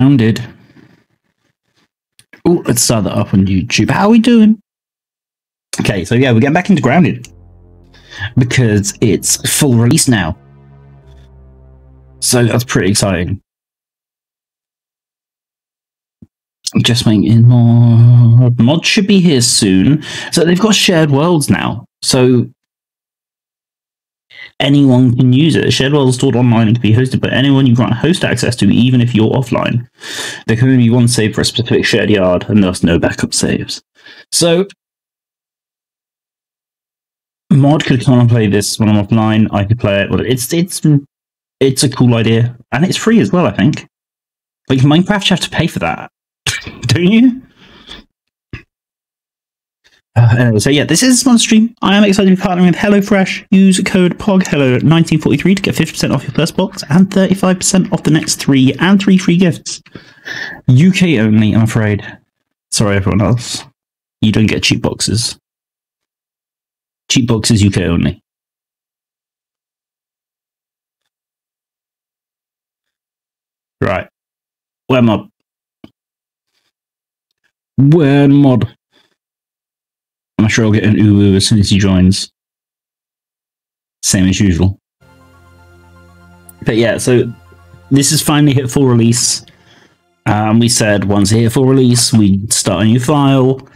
Grounded. Oh, let's start that up on YouTube. How are we doing? Okay, so yeah, we're getting back into Grounded because it's full release now. So that's pretty exciting. Just making more mods should be here soon. So they've got shared worlds now. So anyone can use it. Shared world is stored online and can be hosted by anyone you grant host access to, even if you're offline. There can only be one save for a specific shared yard, and thus no backup saves. So, mod could come and play this when I'm offline. I could play it. It's it's it's a cool idea, and it's free as well. I think. Like Minecraft, you have to pay for that, don't you? Uh, anyway, so yeah, this is sponsor stream. I am excited to be partnering with HelloFresh. Use code POGHello1943 to get 50% off your first box and 35% off the next three and three free gifts. UK only, I'm afraid. Sorry, everyone else. You don't get cheap boxes. Cheap boxes UK only. Right. Where mod? Where mod? I'm sure I'll get an uwu as soon as he joins. Same as usual. But yeah, so this is finally hit full release. Um, we said once it hit full release, we start a new file,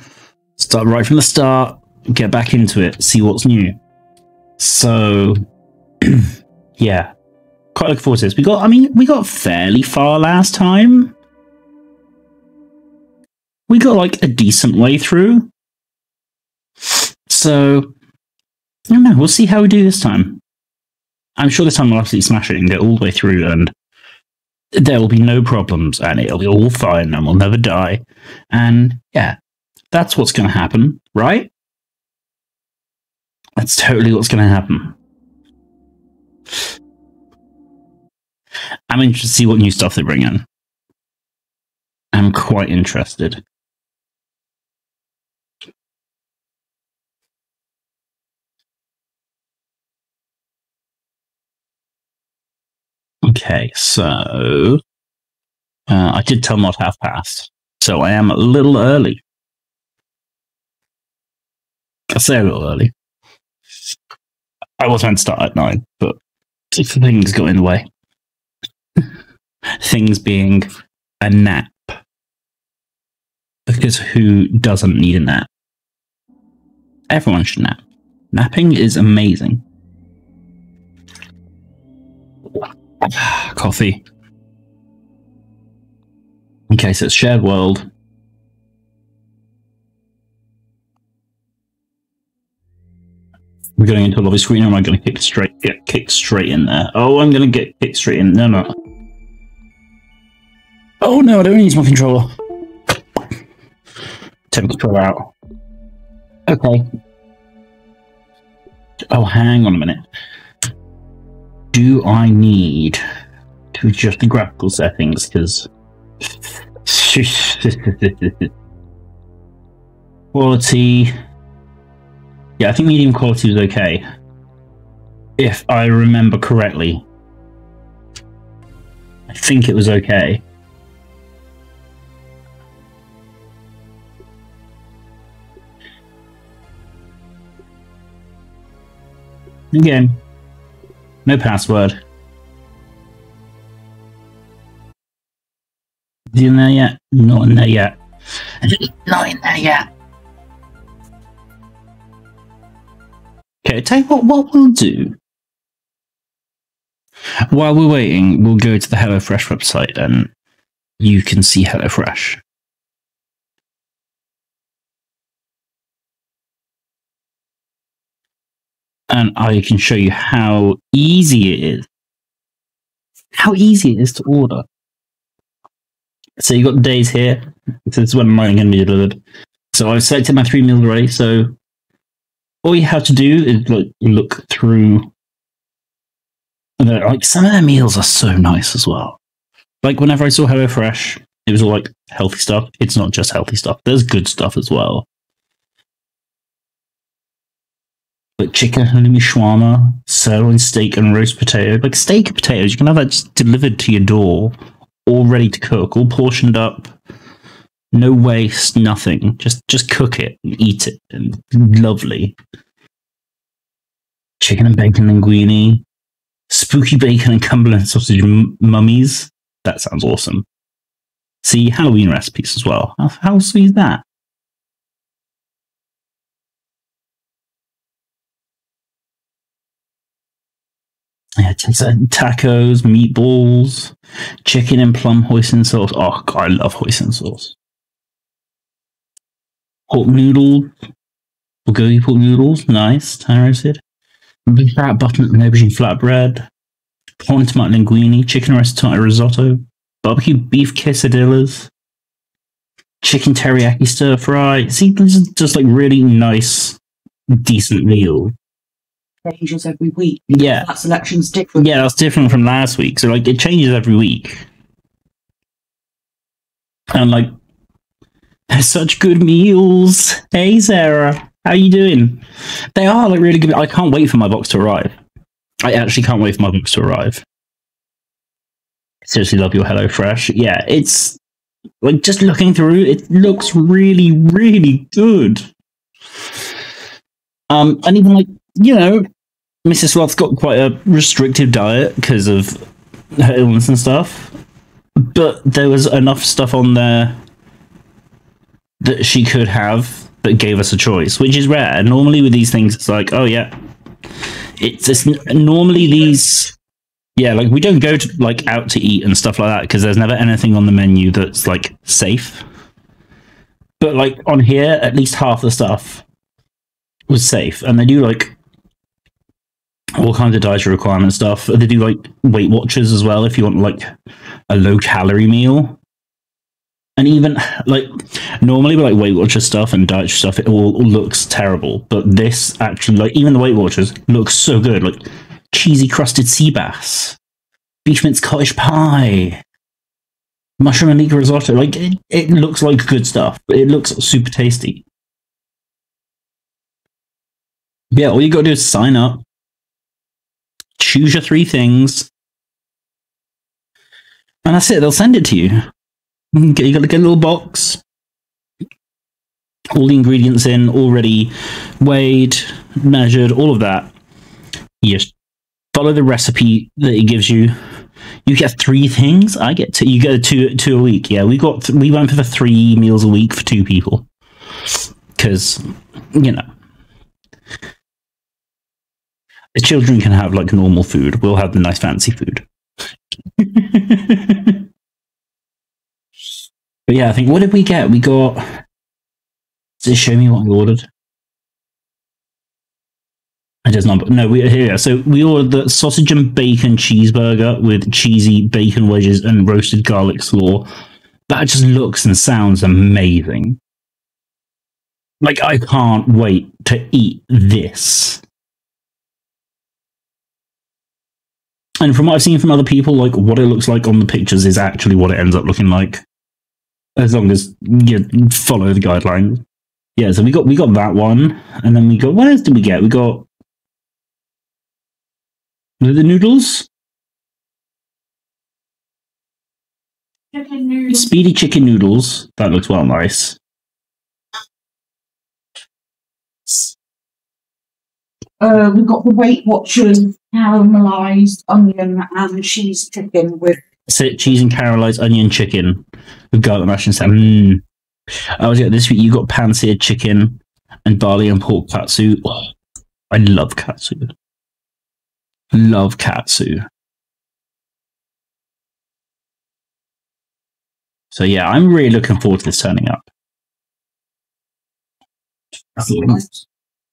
start right from the start, get back into it, see what's new. So, yeah, quite looking forward to this. We got, I mean, we got fairly far last time. We got like a decent way through. So, I don't know. We'll see how we do this time. I'm sure this time we'll absolutely smash it and get all the way through, and there will be no problems, and it'll be all fine, and we'll never die. And yeah, that's what's going to happen, right? That's totally what's going to happen. I'm interested to see what new stuff they bring in. I'm quite interested. Okay, so uh, I did tell mod half past, so I am a little early. I say a little early. I was meant to start at nine, but things got in the way. things being a nap. Because who doesn't need a nap? Everyone should nap. Napping is amazing. Coffee. Okay, so it's shared world. We're going into a lobby screen, or am I going to kick straight get kicked straight in there? Oh, I'm going to get kicked straight in. No, no. Oh no, I don't use my controller. Take controller out. Okay. Oh, hang on a minute. Do I need to adjust the graphical settings? Because quality. Yeah, I think medium quality was okay. If I remember correctly. I think it was okay. Again, no password. Is he in there yet? Not in there yet. Not in there yet. Okay, tell you what, what we'll do. While we're waiting, we'll go to the HelloFresh website and you can see HelloFresh. And I can show you how easy it is. How easy it is to order. So you've got the days here. So this is when mine going to be delivered. So I've selected my three meals already. So all you have to do is look, look through. Like some of their meals are so nice as well. Like whenever I saw HelloFresh, it was all like healthy stuff. It's not just healthy stuff. There's good stuff as well. Like chicken halloumi shawarma, sirloin steak, and roast potato. Like steak and potatoes, you can have that just delivered to your door all ready to cook, all portioned up. No waste, nothing. Just just cook it and eat it. And lovely. Chicken and bacon linguine. Spooky bacon and Cumberland sausage m- mummies. That sounds awesome. See Halloween recipes as well. How, how sweet is that? Yeah, tacos, meatballs, chicken and plum hoisin sauce. Oh, God, I love hoisin sauce. Pork noodle, bulgogi pork noodles, nice, roasted. Fat button and aubergine flatbread, tomato linguine, chicken tomato risotto, barbecue beef quesadillas, chicken teriyaki stir fry. See, this is just like really nice, decent meal changes every week. Yeah. That selection's different. Yeah, that's different from last week. So like it changes every week. And like such good meals. Hey Sarah, how you doing? They are like really good. I can't wait for my box to arrive. I actually can't wait for my box to arrive. Seriously love your Hello Fresh. Yeah, it's like just looking through it looks really, really good. Um, and even like you know, Mrs. Sloth's got quite a restrictive diet because of her illness and stuff. But there was enough stuff on there that she could have that gave us a choice, which is rare. Normally with these things, it's like, oh yeah, it's, it's normally these. Yeah, like we don't go to like out to eat and stuff like that because there's never anything on the menu that's like safe. But like on here, at least half the stuff was safe, and they do like all kinds of dietary requirement stuff. They do like Weight Watchers as well if you want like a low calorie meal. And even like normally with like Weight Watchers stuff and dietary stuff, it all, looks terrible. But this actually, like even the Weight Watchers looks so good. Like cheesy crusted sea bass, beef mince cottage pie, mushroom and leek risotto. Like it, it looks like good stuff. It looks super tasty. Yeah, all you gotta do is sign up, choose your three things, and that's it. They'll send it to you. You got to get a little box, all the ingredients in, already weighed, measured, all of that. You just follow the recipe that it gives you. You get three things. I get two. You get two two a week. Yeah, we got we went for the three meals a week for two people because you know the children can have like normal food. We'll have the nice fancy food. but yeah, I think what did we get? We got. Does it show me what we ordered? It does not. No, we here. So we ordered the sausage and bacon cheeseburger with cheesy bacon wedges and roasted garlic slaw. That just looks and sounds amazing. Like I can't wait to eat this. And from what I've seen from other people, like what it looks like on the pictures is actually what it ends up looking like. As long as you follow the guidelines. Yeah, so we got we got that one, and then we got what else did we get? We got the noodles. Chicken noodles. Speedy chicken noodles. That looks well nice. Uh, we've got the Weight Watchers caramelized onion and cheese chicken with So cheese and caramelized onion chicken with garlic mash and salmon. Mm. I was yeah, this week you got pan-seared chicken and barley and pork katsu. Oh, I love katsu. Love katsu. So yeah, I'm really looking forward to this turning up.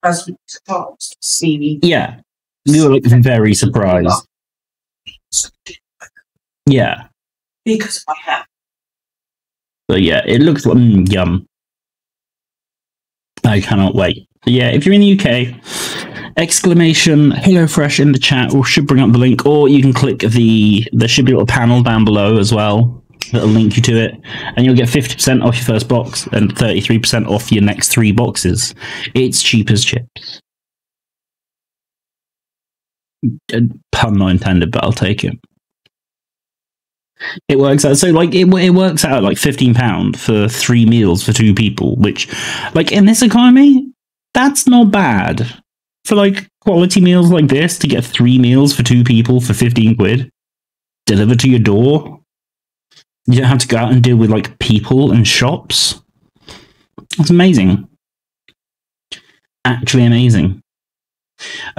As we start to see Yeah, we were like very surprised. Yeah, because I have but yeah, it looks mm, yum. I cannot wait. But yeah, if you're in the UK, exclamation HelloFresh in the chat, or should bring up the link, or you can click the there should be a little panel down below as well that'll link you to it, and you'll get fifty percent off your first box and thirty three percent off your next three boxes. It's cheap as chips. Uh, Pun not intended, but I'll take it. It works out so like it it works out like fifteen pound for three meals for two people, which like in this economy, that's not bad for like quality meals like this to get three meals for two people for fifteen quid delivered to your door. You don't have to go out and deal with like people and shops. That's amazing. Actually amazing.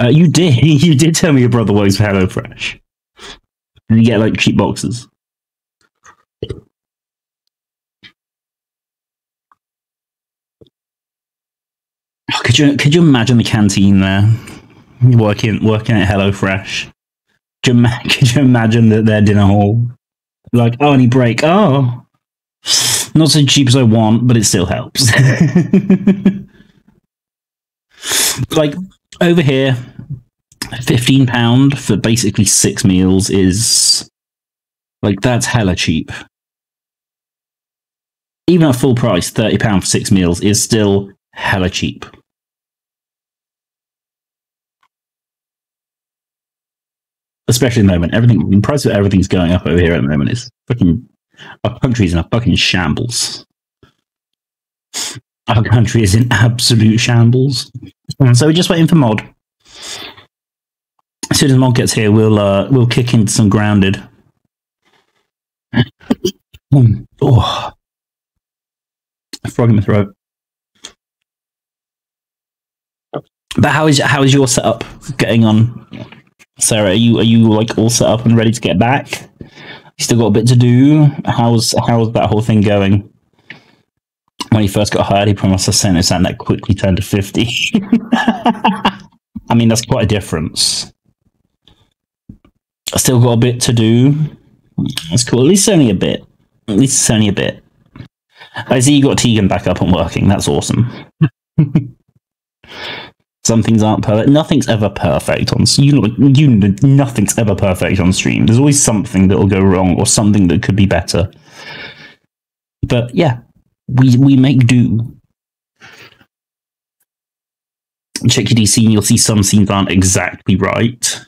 Uh, you did you did tell me your brother works for HelloFresh. And you get like cheap boxes. Oh, Could you could you imagine the canteen there, working working at HelloFresh? Could could you imagine that their dinner hall? Like, oh, any break? Oh, not so cheap as I want, but it still helps. like over here, fifteen pound for basically six meals is like that's hella cheap. Even at full price, thirty pound for six meals is still hella cheap. Especially in the moment, everything the price of everything's going up over here at the moment. It's fucking our country's in a fucking shambles. Our country is in absolute shambles. And so we're just waiting for mod. As soon as mod gets here, we'll uh, we'll kick into some grounded. Mm. oh, a frog in my throat. But how is how is your setup getting on, Sarah? Are you are you like all set up and ready to get back? You still got a bit to do. How's how's that whole thing going? When he first got hired, he promised us sentence and that quickly turned to fifty. I mean, that's quite a difference. I still got a bit to do. That's cool. At least only a bit. At least it's only a bit. I see you got Tegan back up and working. That's awesome. Some things aren't perfect. Nothing's ever perfect on you. You nothing's ever perfect on stream. There's always something that will go wrong or something that could be better. But yeah, we we make do. Check your DC, and you'll see some scenes aren't exactly right.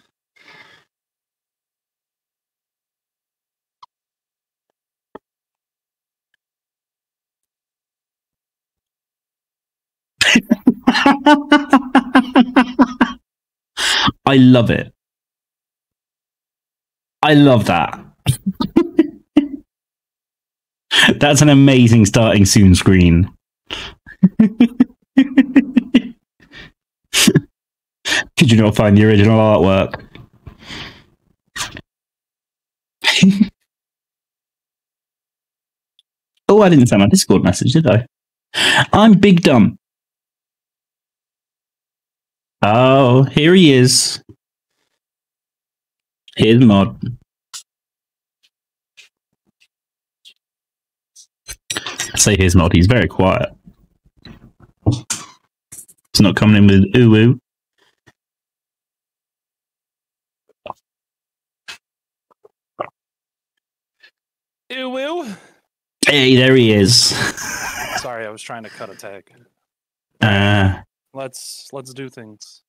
I love it. I love that. That's an amazing starting soon screen. Could you not find the original artwork? oh, I didn't send my Discord message, did I? I'm Big Dumb. Oh, here he is. Here's Mod. I say here's Mod, he's very quiet. He's not coming in with ooh ooh. Ew. Hey, there he is. Sorry, I was trying to cut a tag. Uh, Let's let's do things.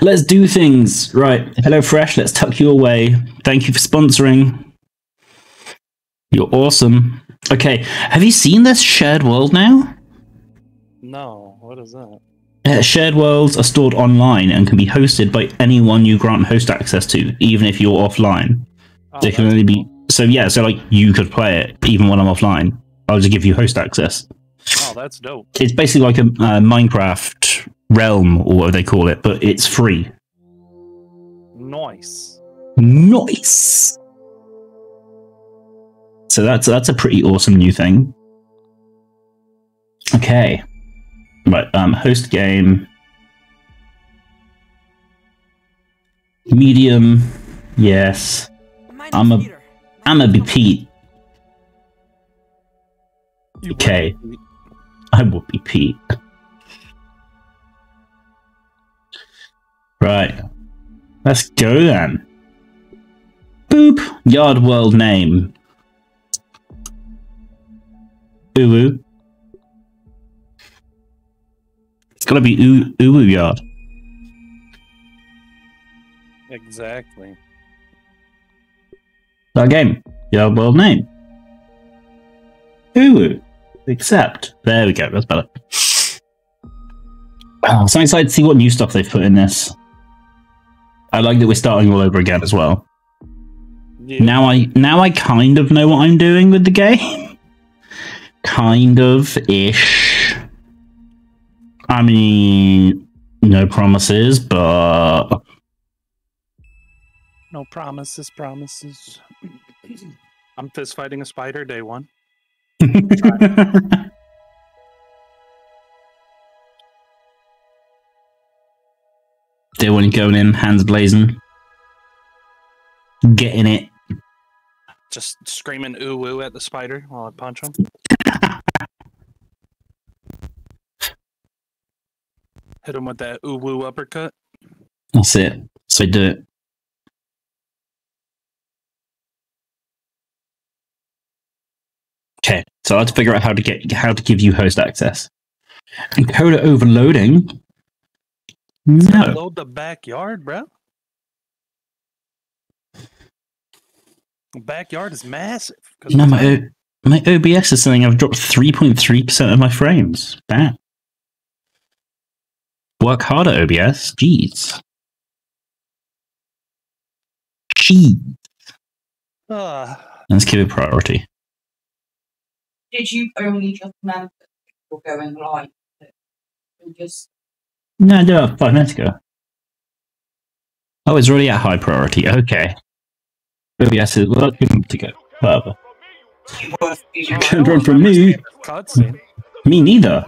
let's do things. Right. Hello, Fresh. Let's tuck you away. Thank you for sponsoring. You're awesome. Okay. Have you seen this shared world now? No, what is that? Uh, shared worlds are stored online and can be hosted by anyone you grant host access to, even if you're offline. Oh, they can only be so yeah. So like you could play it even when I'm offline. I'll just give you host access. Oh, that's dope. It's basically like a uh, Minecraft realm or whatever they call it, but it's free. Nice. Nice. So that's that's a pretty awesome new thing. Okay. Right, um host game. Medium. Yes. I'm a I'm a be Pete. Okay. I will be Pete. Right. Let's go then. Boop. Yard world name. Uwu. It's gotta be U- Uwu yard. Exactly. That game. Yard world name. Ooh. Except. There we go. That's better. Oh, so I'm excited to see what new stuff they've put in this. I like that we're starting all over again as well. Yeah. Now I now I kind of know what I'm doing with the game. kind of ish. I mean, no promises, but No promises, promises. I'm fist fighting a spider day one. Dylan going in, hands blazing, getting it. Just screaming ooh woo at the spider while I punch him. Hit him with that ooh woo uppercut. That's it. So do it. Okay, so I have to figure out how to get how to give you host access. Encoder overloading. No, Load the backyard, bro. The backyard is massive. no, it's my. O- my OBS is saying I've dropped three point three percent of my frames. Bam. Work harder, OBS. Jeez. Gee. Ah, Let's give it priority. Did you only just remember you're going live? You just No, I did it five minutes ago. Oh, it's already at high priority. Okay. OBS is well, you need to go. Whatever. you I Can't run from me. Me neither.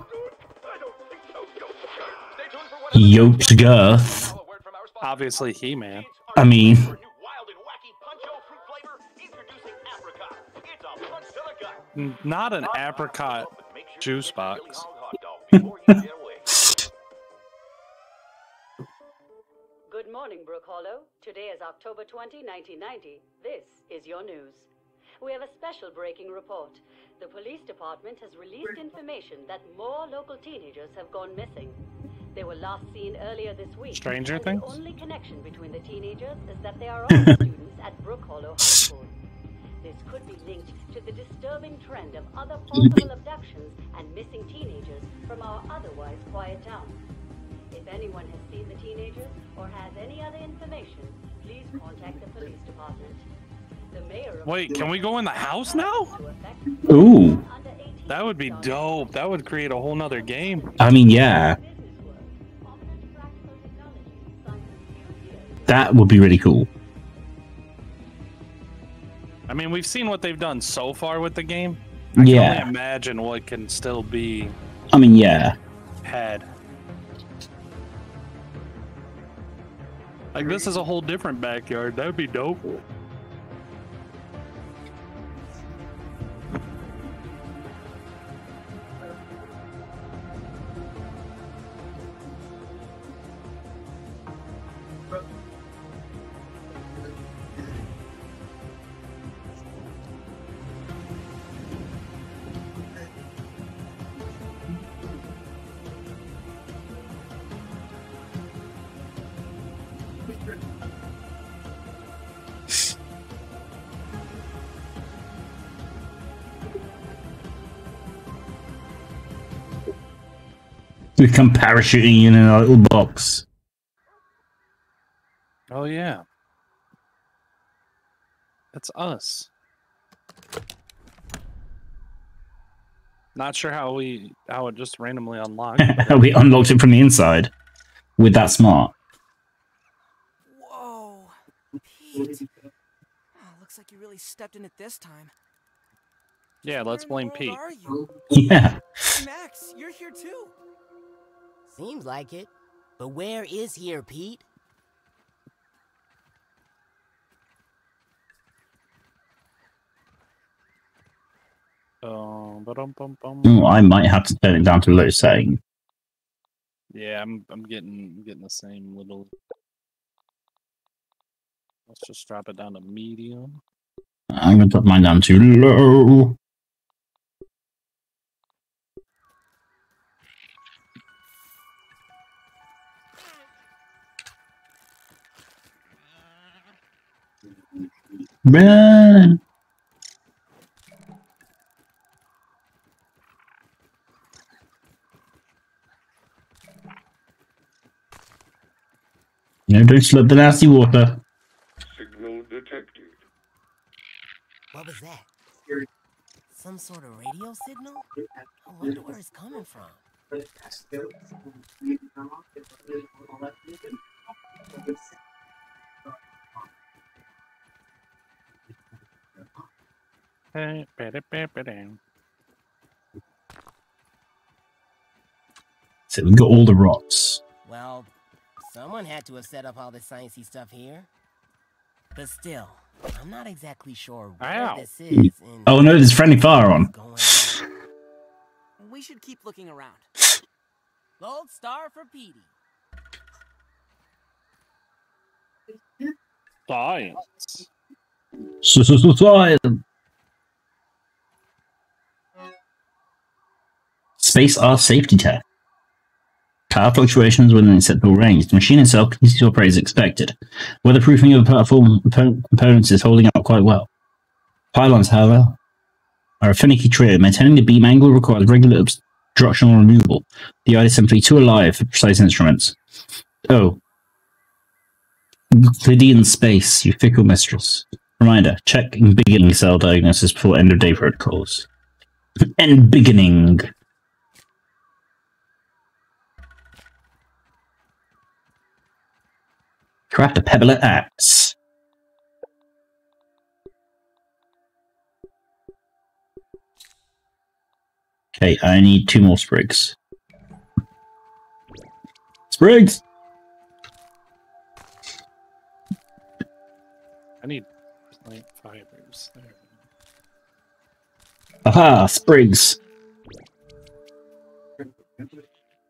Yoked girth. Obviously, He Man. I mean, Not an apricot juice box. morning, Brook Hollow. Today is October 20, 1990. This is your news. We have a special breaking report. The police department has released information that more local teenagers have gone missing. They were last seen earlier this week. Stranger Things? The only connection between the teenagers is that they are all students at Brook Hollow High School. This could be linked to the disturbing trend of other possible abductions and missing teenagers from our otherwise quiet town. If anyone has seen the teenagers or has any other information, please contact the police department. The mayor of Wait, can we go in the house now? ooh. That would be dope. That would create a whole nother game. I mean, yeah, business work, prominent practical technology, science and security. that would be really cool. I mean, we've seen what they've done so far with the game. I can Yeah. only imagine what can still be I mean, yeah. had. Like this is a whole different backyard. That would be dope. We come parachuting in in a little box. Oh yeah. That's us. Not sure how we how it just randomly unlocked. but we unlocked it from the inside with that smart. Whoa, Pete. Oh, looks like you really stepped in it this time. yeah, let's blame Pete. Are you? Yeah. Max, you're here too. Seems like it. But where is here, Pete? Um, ba-dum-bum-bum. Oh, I might have to turn it down to low setting. Yeah, I'm I'm getting I'm getting the same little. Let's just drop it down to medium. I'm going to put mine down to low. Run! No, don't slip the nasty water. Signal detected. What was that? Some sort of radio signal? I wonder where it's coming from. So we've got all the rocks. Well, someone had to have set up all this sciencey stuff here. But still, I'm not exactly sure where Ow. this is. Hmm. Oh no, there's friendly fire on. what's going on. We should keep looking around. Gold star for Petey. Science. Space R safety test. Power fluctuations within acceptable range. The machine itself continues to operate as expected. Weatherproofing of the platform compo- components is holding up quite well. Pylons, however, are a finicky trio. Maintaining the beam angle requires regular obstructional removal. The eye is simply too alive for precise instruments. Oh. Euclidean space, you fickle mistress. Reminder, check in beginning cell diagnosis before end of day protocols. End beginning. Craft a pebblet axe. Okay, I need two more sprigs. Sprigs! I need plant fibers. There. Aha, sprigs.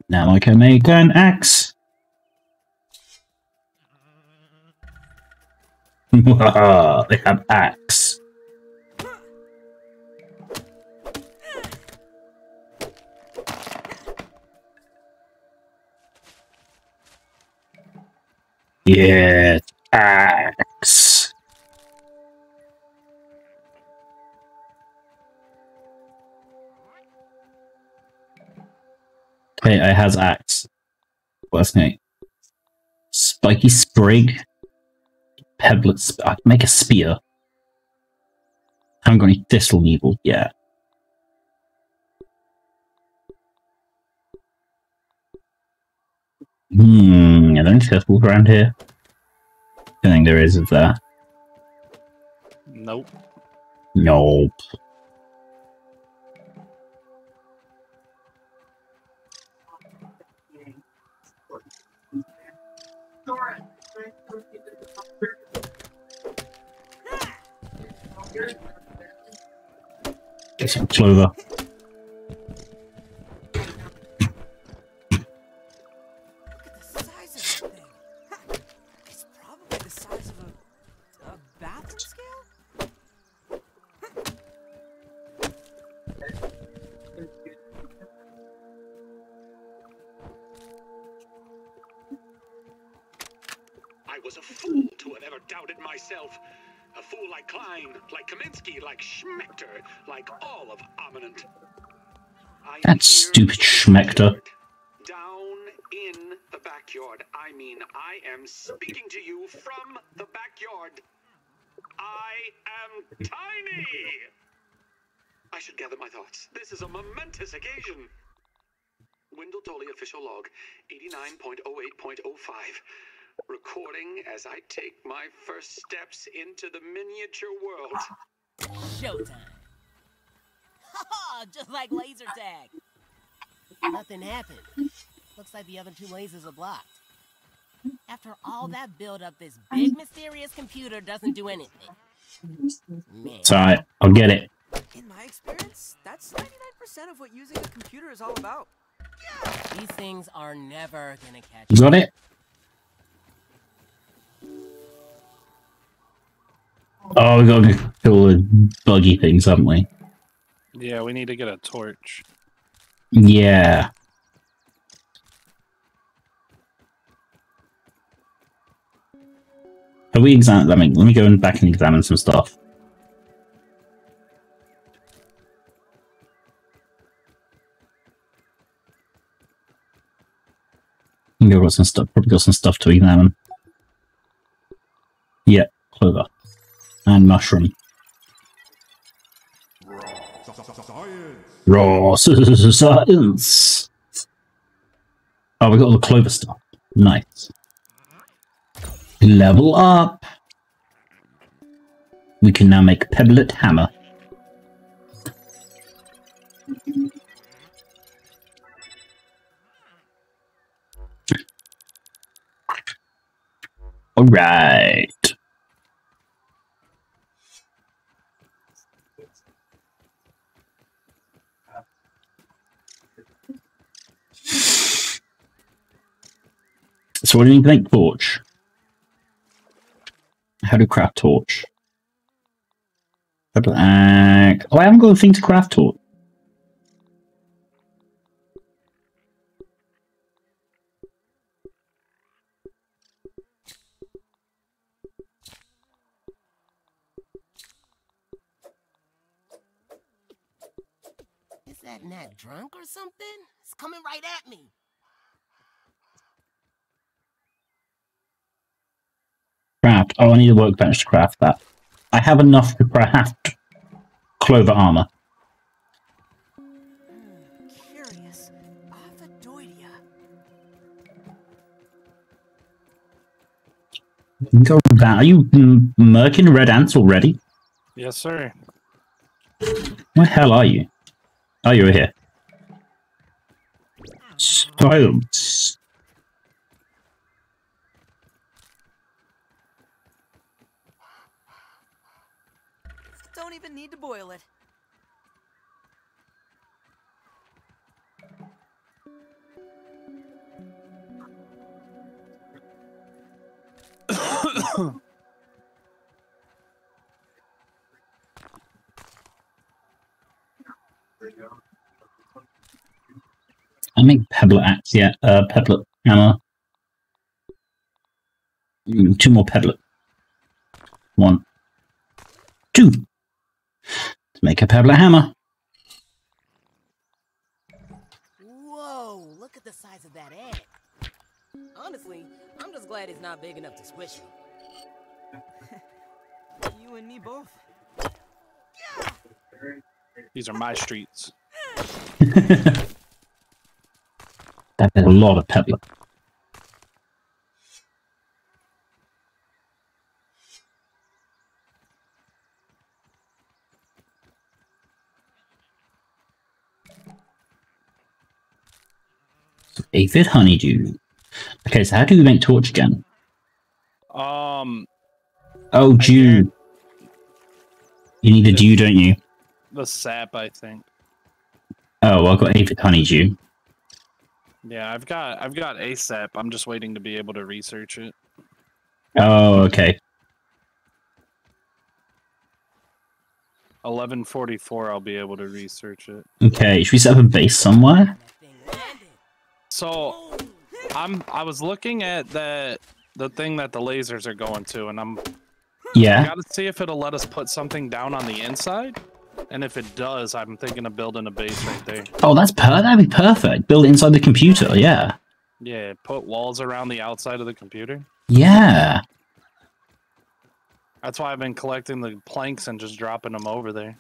Now I can make an axe. They have axe. Yeah, axe. Okay, I has axe. What's next? Spiky sprig. Pebblet. I can make a spear. haven't got any thistle needle yet. Hmm, are there any thistles around here? I think there is, is there? Nope. Nope. Get stupid in the Schmechter. backyard. Down in the backyard. I mean, I am speaking to you from the backyard. I am tiny! I should gather my thoughts. This is a momentous occasion. Wendell Tully official log 89.08.05. Recording as I take my first steps into the miniature world. Showtime. Haha, just like laser tag. Nothing happened. Looks like the other two lasers are blocked. After all that build up, this big mysterious computer doesn't do anything. Man, It's alright, I'll get it. In my experience, that's 99% of what using a computer is all about. Yeah. these things are never gonna catch You got it? Oh, we gotta kill the buggy things, haven't we? Yeah, we need to get a torch. Yeah. Have we examined? Let me let me go and back and examine some stuff. I've got some stuff. Probably got some stuff to examine. Yeah, clover and mushroom. Raw science. Oh, we got all the clover stuff. Nice. Level up. We can now make pebblet hammer. All right. So what do you need to make torch? How to craft torch? Black. Oh, I haven't got a thing to craft torch. Is that gnat drunk or something? It's coming right at me. Craft. Oh, I need a workbench to craft that. I have enough to craft clover armor. Curious. Ophidoidea. Go that. Are you murking red ants already? Yes, sir. Where the hell are you? Oh, you're here. Silence. Don't even need to boil it. I make pebble axe, yeah. Uh, pebblet hammer. Mm, Two more pebblet. One. Two. To make a pebblet hammer. Whoa, look at the size of that egg. Honestly, I'm just glad it's not big enough to squish you. You and me both. These are my streets. That is a lot of pebblet. Aphid honeydew. Okay, so how do we make torch again? Um, Oh, dew. You need a dew, don't you? the sap, I think. Oh, well, I've got aphid honeydew. Yeah, I've got I've got ASAP. I'm just waiting to be able to research it. Oh, okay. 1144 I'll be able to research it. Okay, should we set up a base somewhere? That thing landed. So I'm I was looking at that the thing that the lasers are going to and I'm Yeah. gotta see if it'll let us put something down on the inside. And if it does, I'm thinking of building a base right there. Oh, that's per. That'd be perfect. Build it inside the computer. Yeah. Yeah, put walls around the outside of the computer. Yeah. That's why I've been collecting the planks and just dropping them over there.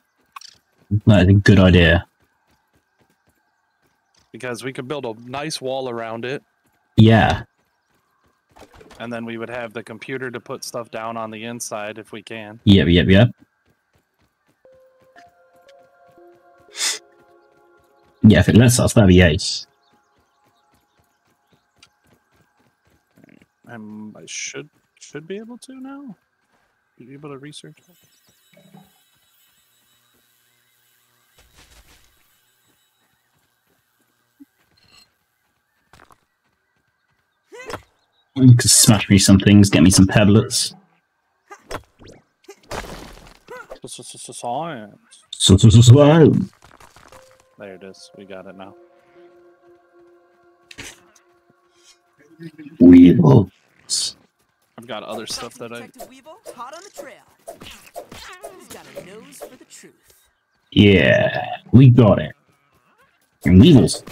That's a good idea. Because we could build a nice wall around it, Yeah. and then we would have the computer to put stuff down on the inside if we can. Yep. Yep. Yep. Yeah, if it lets us, that'd be ace. Um, I should should be able to now. Be able to research. that? Could smash me some things, get me some pebblets. S- s- s- Science. So, so, so, so. There it is. We got it now. Weevils. I've I've got other stuff that I. Weevil, hot on the trail. He's got a nose for the truth. Yeah, we got it. And weevils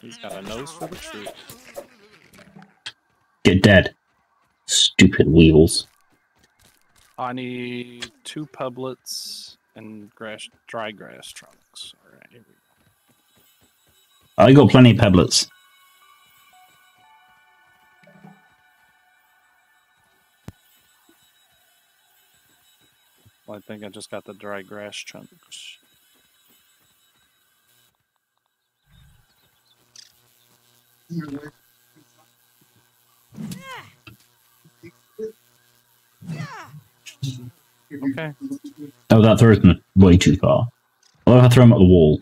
He's got a nose for the truth. Get dead. Stupid weevils. I need two pebblets and grass, dry grass trunks. All right, here we go. I got plenty of pebblets. Well, I think I just got the dry grass chunks. Mm-hmm. Okay. Oh, that throws them way too far. I'll have to throw them at the wall.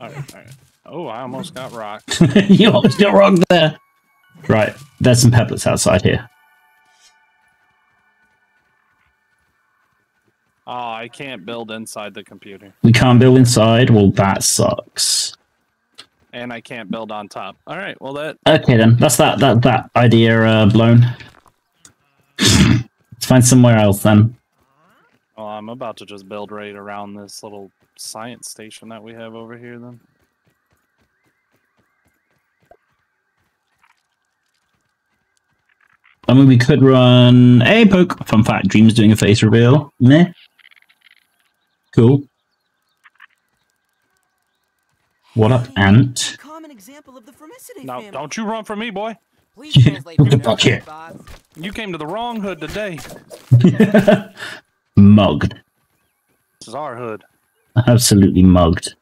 All right. All right. Oh, I almost got rocked. you almost got wrong there. Right, there's some pebblets outside here. Oh, I can't build inside the computer, We can't build inside. Well, that sucks. And I can't build on top. All right. Well, that Okay, then that's that that that idea uh, blown. Let's find somewhere else then. Well, I'm about to just build right around this little science station that we have over here. Then. I mean, we could run a poke. Fun fact: Dream's doing a face reveal. Meh. Cool. What up, Ant? Common example of the Formicidae No, family. don't you run from me, boy. Please translate for Get the fuck here. You came to the wrong hood today. mugged. This is our hood. Absolutely mugged.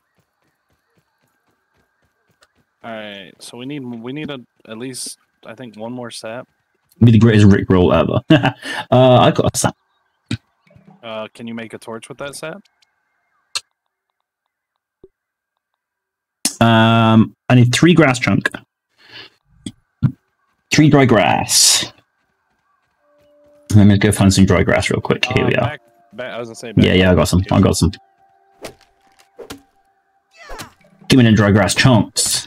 All right. So we need we need a, at least I think one more sap. Be the greatest Rick roll ever. uh, I got a sap. Uh, can you make a torch with that sap? Um, I need three grass chunk. Three dry grass. Let me go find some dry grass real quick. Here Uh, we are. Back, back, I was gonna say. Yeah, yeah, I got some. I got some. Give me the dry grass chunks.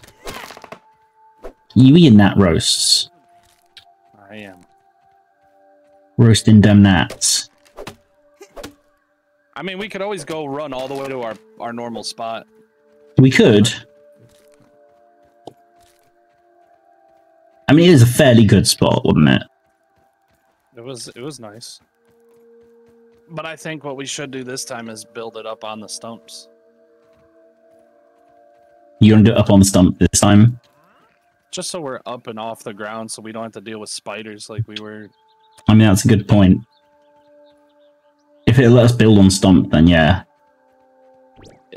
You eating that roasts? I am. Roasting them gnats. I mean, we could always go run all the way to our our normal spot. We could. I mean, it is a fairly good spot, wouldn't it? It was it was nice. But I think what we should do this time is build it up on the stumps. You want to do it up on the stump this time? Just so we're up and off the ground so we don't have to deal with spiders like we were I mean, that's a good point. If it lets us build on stump, then yeah.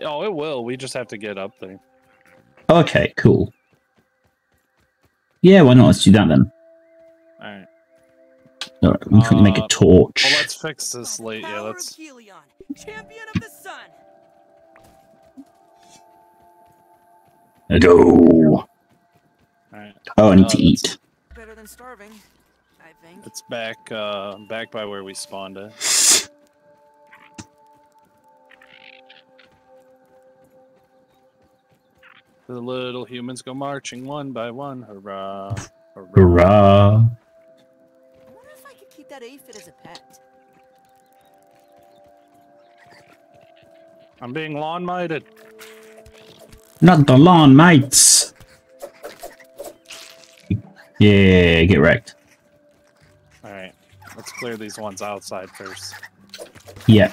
Oh, it will. We just have to get up there. Okay, cool. Yeah, why not? Let's do that then. Alright. All right, we can make a Uh, torch. Well let's fix this late. Yeah, let's Helion, champion of the sun. Go. alright. Oh, I need Uh, to eat. Better than starving, I think. It's back uh back by where we spawned at. The little humans go marching one by one. Hurrah. Hurrah. Hurrah! I wonder if I could keep that aphid as a pet. I'm being lawn mited. Not the lawn, mates. Yeah, get wrecked. Alright. Let's clear these ones outside first. Yeah.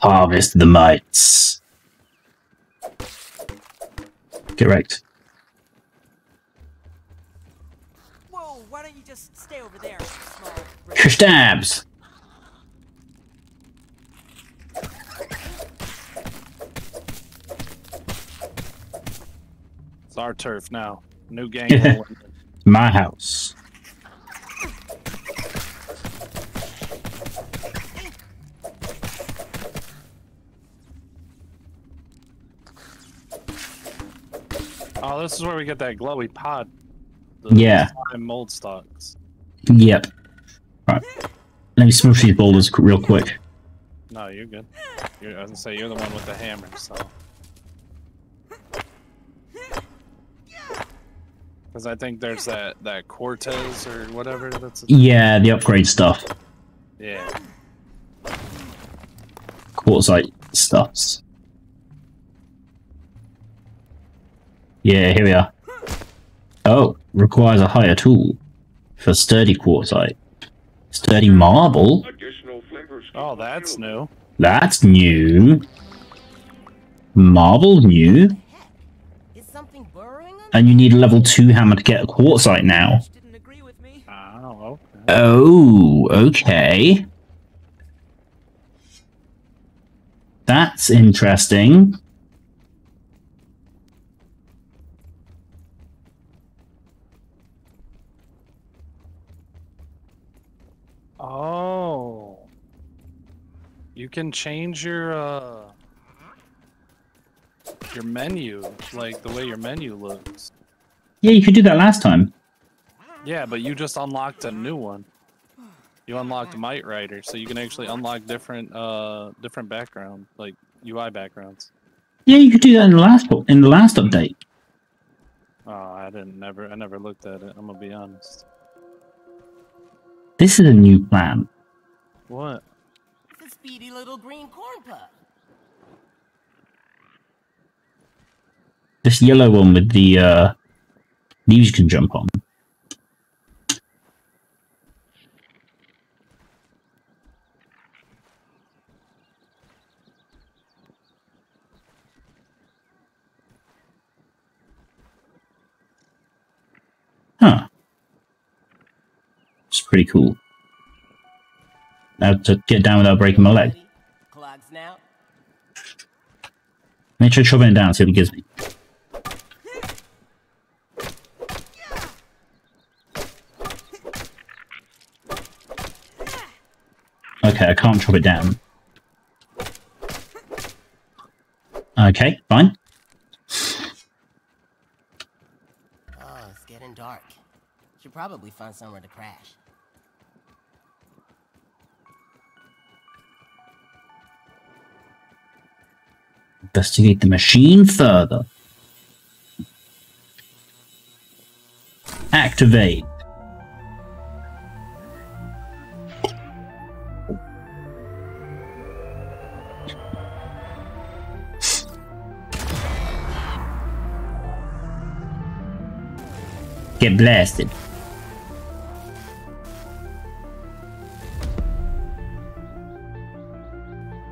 Harvest the mites. Get wrecked. Whoa, why don't you just stay over there, small Stabs. It's our turf now. New gang rolling in. My house. Oh, this is where we get that glowy pod. The Yeah. mold stalks. Yep. Right. Let me smoosh these boulders real quick. No, you're good. You're, I was gonna say you're the one with the hammer, so. Because I think there's that that Cortez or whatever. That's Yeah, the upgrade stuff. yeah. Quartzite stuffs. Yeah, here we are. Oh, requires a higher tool for sturdy quartzite. Sturdy marble? Oh, that's new. That's new. Marble new. Is something burrowing And you need a level 2 hammer to get a quartzite now. Didn't agree with me. Oh, okay. Oh, okay. That's interesting. You can change your uh your menu, like the way your menu looks. Yeah, you could do that last time. Yeah, but you just unlocked a new one. You unlocked Might Rider, so you can actually unlock different uh different background, like UI backgrounds. Yeah, you could do that in the last in the last update. Oh, I didn't never I never looked at it, I'm gonna be honest. This is a new plan. What? Speedy little green corn pup. This yellow one with the uh, leaves you can jump on. Huh. It's pretty cool. Now to get down without breaking my leg. Make sure chopping it down, see what it gives me. Okay, I can't chop it down. Okay, fine. Oh, it's getting dark. Should probably find somewhere to crash. Investigate the machine further. Activate. Get blasted.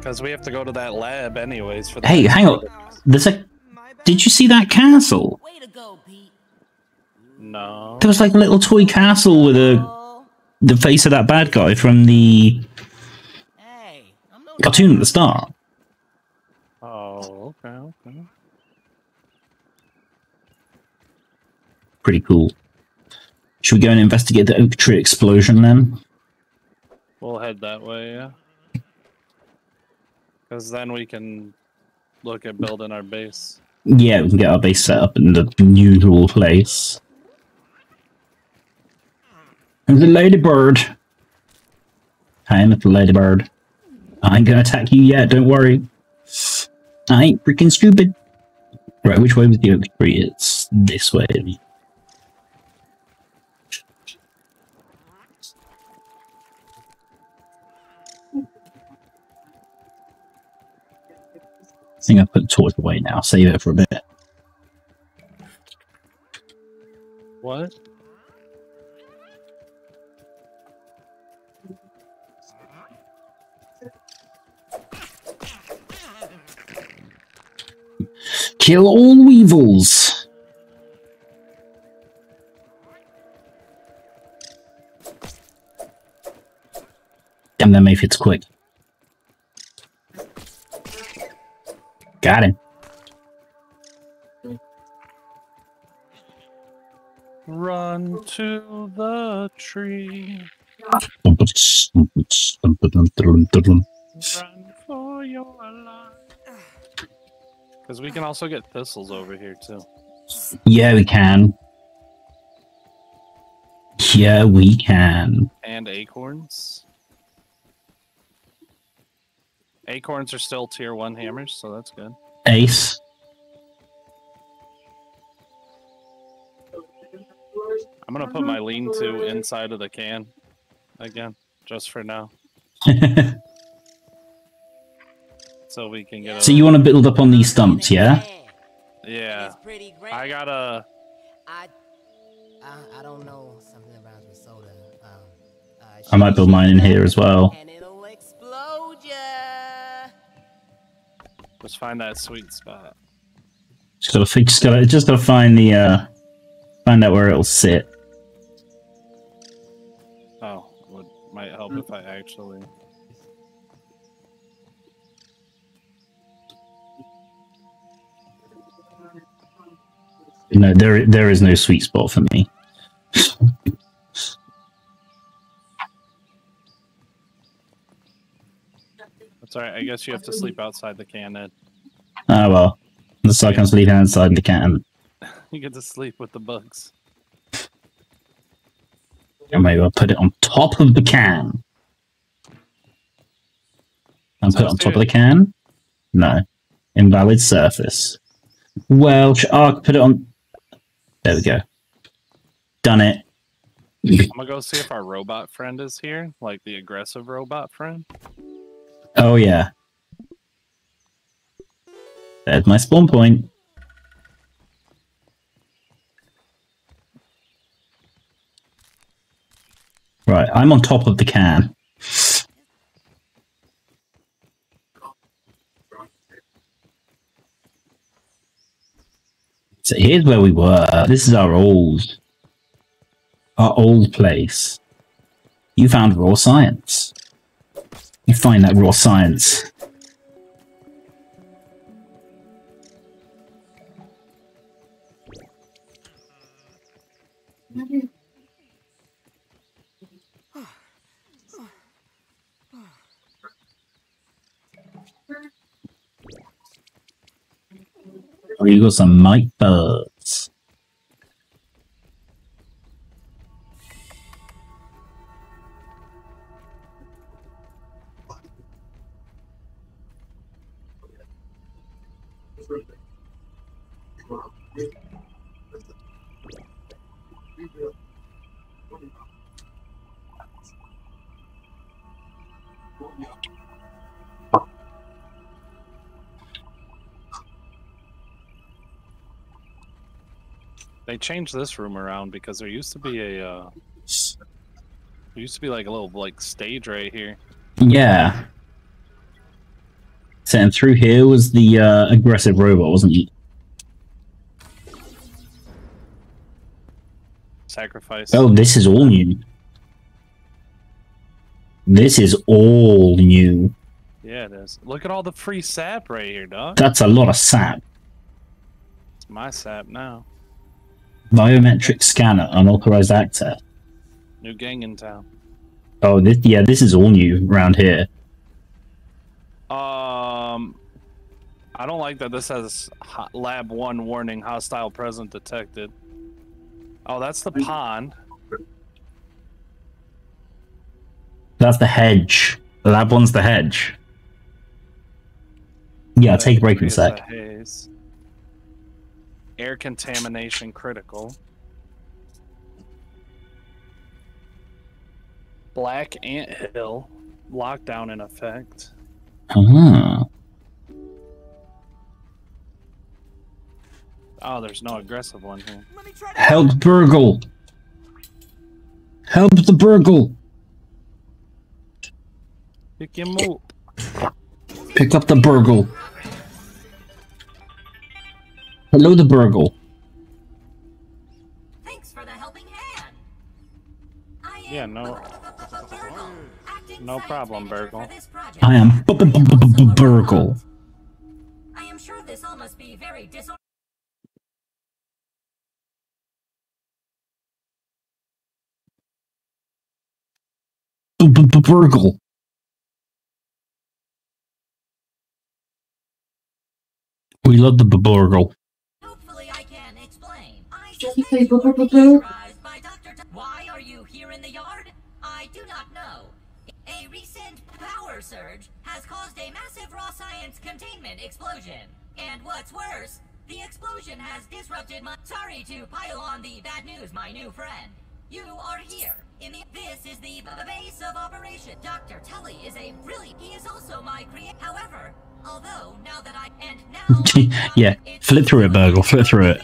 Because we have to go to that lab anyways for the Hey, hang on. There's a. Did you see that castle? Way to go, Pete. No. There was like a little toy castle with a the face of that bad guy from the hey, I'm no cartoon at the start. Oh, okay, okay. Pretty cool. Should we go and investigate the oak tree explosion then? We'll head that way, yeah. Because then we can look at building our base. Yeah, we can get our base set up in the usual place. There's a ladybird. Hi, the ladybird. I ain't gonna attack you yet, don't worry. I ain't freaking stupid. Right, which way was the oak tree? It's this way. Think I put the torch away now. Save it for a bit. What? Kill all weevils. Damn, that Mayfield's quick. Got him. Run to the tree. Run for your life. Because we can also get thistles over here too. Yeah, we can. Yeah, we can. And acorns. Acorns are still tier one hammers, so that's good. Ace. I'm gonna put my lean to inside of the can again, just for now, so we can get. So you want to build up on these stumps, yeah? Yeah, It's pretty great. I gotta. I, I, I don't know something about the soda. Um, uh, I might build mine in here as well. Just find that sweet spot. Just gotta, just gotta, just gotta find the, uh, find out where it'll sit. Oh, would might help if I actually. No, there, there is no sweet spot for me. That's alright. I guess you have to sleep outside the can. Ed. Ah well, looks like I'm sleeping inside the can. You get to sleep with the bugs. And maybe I'll put it on top of the can. And put it on top of the can? No. Invalid surface. Well, sh- oh, put it on. There we go. Done it. I'm gonna go see if our robot friend is here, like the aggressive robot friend. Oh, yeah. There's my spawn point. Right, I'm on top of the can. So here's where we were. This is our old, our old place. You found raw science. You find that raw science. Oh, you got some mic buds. They changed this room around because there used to be a. Uh, there used to be like a little like stage right here. Yeah. So, and through here was the uh, aggressive robot, wasn't it? Sacrifice. Oh, this is all new. This is all new. Yeah, it is. Look at all the free sap right here, dog. That's a lot of sap. It's my sap now. Biometric scanner, unauthorized access. New gang in town. Oh, this, yeah, this is all new around here. Um, I don't like that this has lab one warning hostile present detected. Oh, that's the pond. That's the hedge. Lab one's the hedge. Yeah, take a break in a sec. Haze. Air contamination critical. Black Ant Hill lockdown in effect. Ah. Oh, there's no aggressive one here. Help Burgle! Help the Burgle! Pick him up. Pick up the Burgle. Hello, the Burgle. Thanks for the helping hand. Yeah, no. No problem, Burgle. I am B- B- B- B- B- Burgle. I am sure this all must be very disor- B- B- B- Burgle. We love the B- Burgle. Just say boo. surprised by Dr. Why are you here in the yard? I do not know. A recent power surge has caused a massive raw science containment explosion. And what's worse, the explosion has disrupted my. Sorry to pile on the bad news, my new friend. You are here. In the. This is the b- base of operation. Dr. Tully is a really. He is also my create. However, although now that I. And now. yeah, flip through it, Burgle. Flip through it.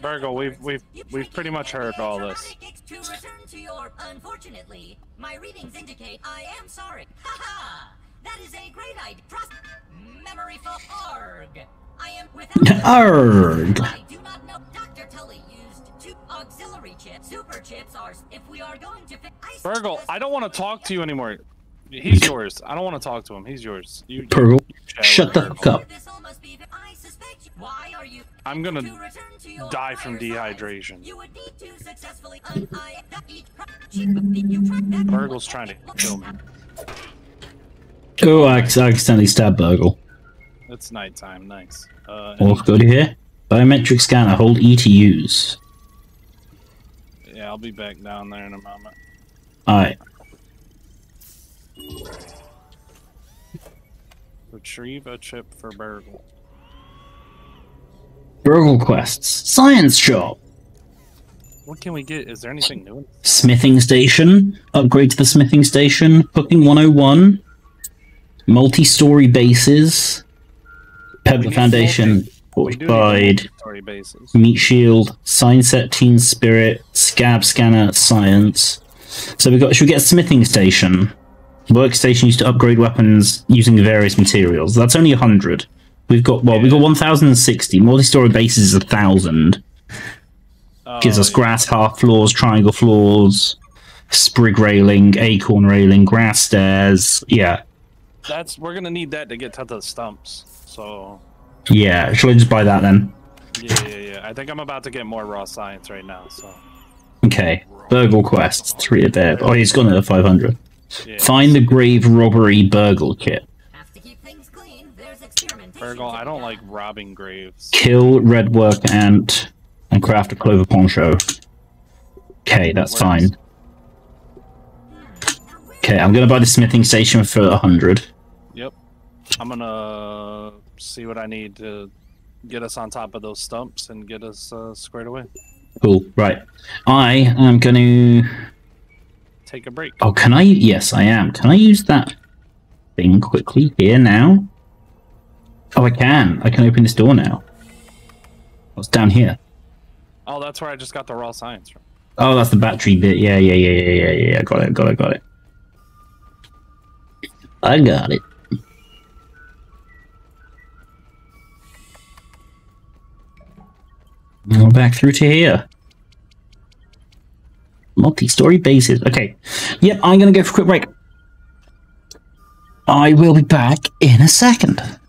Virgo, we've we've we've pretty much heard all this. To return to your. Unfortunately, my readings indicate I am sorry. Haha! That is a great idea. Trust. Memory for ARG. I am without. Arg. I do not know. Dr. Tully used two auxiliary chips. Super chips are. If we are going to fix. I I don't want to talk to you anymore. He's yours. I don't want to talk to him. He's yours. You, Burgle, chat shut the fuck up. This all must be. I suspect. you- Why are you? I'm gonna To return to your die from dehydration. You would need to successfully un- I- each pro- chip- you track that- Virgo's trying to kill me. Oh, I accidentally stabbed Burgle. It's nighttime. Nice. Uh, Oh, go to here. Biometric scanner. Hold E to use. yeah, I'll be back down there in a moment. Alright. Retrieve a chip for Burgle. Burgle quests. Science shop. What can we get? Is there anything new? Smithing station. Upgrade to the smithing station. Cooking 101. Multi story bases. Pebble Foundation. Fortified. bases. Meat shield. Sign set teen spirit. Scab scanner. Science. So we got. Should we get a smithing station? Workstation used to upgrade weapons using various materials. That's only 100. We've got, well, we've got 1,060. Multi story bases is 1,000. Gives Oh, us grass half floors, triangle floors, sprig railing, acorn railing, grass stairs. Yeah. That's we're gonna need that to get to the stumps. So Yeah. Shall I just buy that then? yeah, yeah, yeah. I think I'm about to get more raw science right now. So Okay. Burgle quest, Three of there. Oh, he's got another 500. yeah. Find the grave robbery burgle kit. Virgo, I don't like robbing graves. Kill red work ant and craft a clover poncho. Okay, that's fine. Okay, I'm gonna buy the smithing station for 100. Yep. I'm gonna see what I need to get us on top of those stumps and get us uh, squared away. Cool. Right. I am gonna. Take a break. Oh, can I? Yes, I am. Can I use that thing quickly here now? Oh, I can. I can open this door now. What's down here? Oh, that's where I just got the raw science from. Oh, that's the battery bit. Yeah, yeah, yeah, yeah, yeah, yeah. yeah. Got it. Got it. Got it. I got it. We're back through to here. Multi-story bases. Okay. Yep, I'm gonna go for a quick break. I will be back in a second.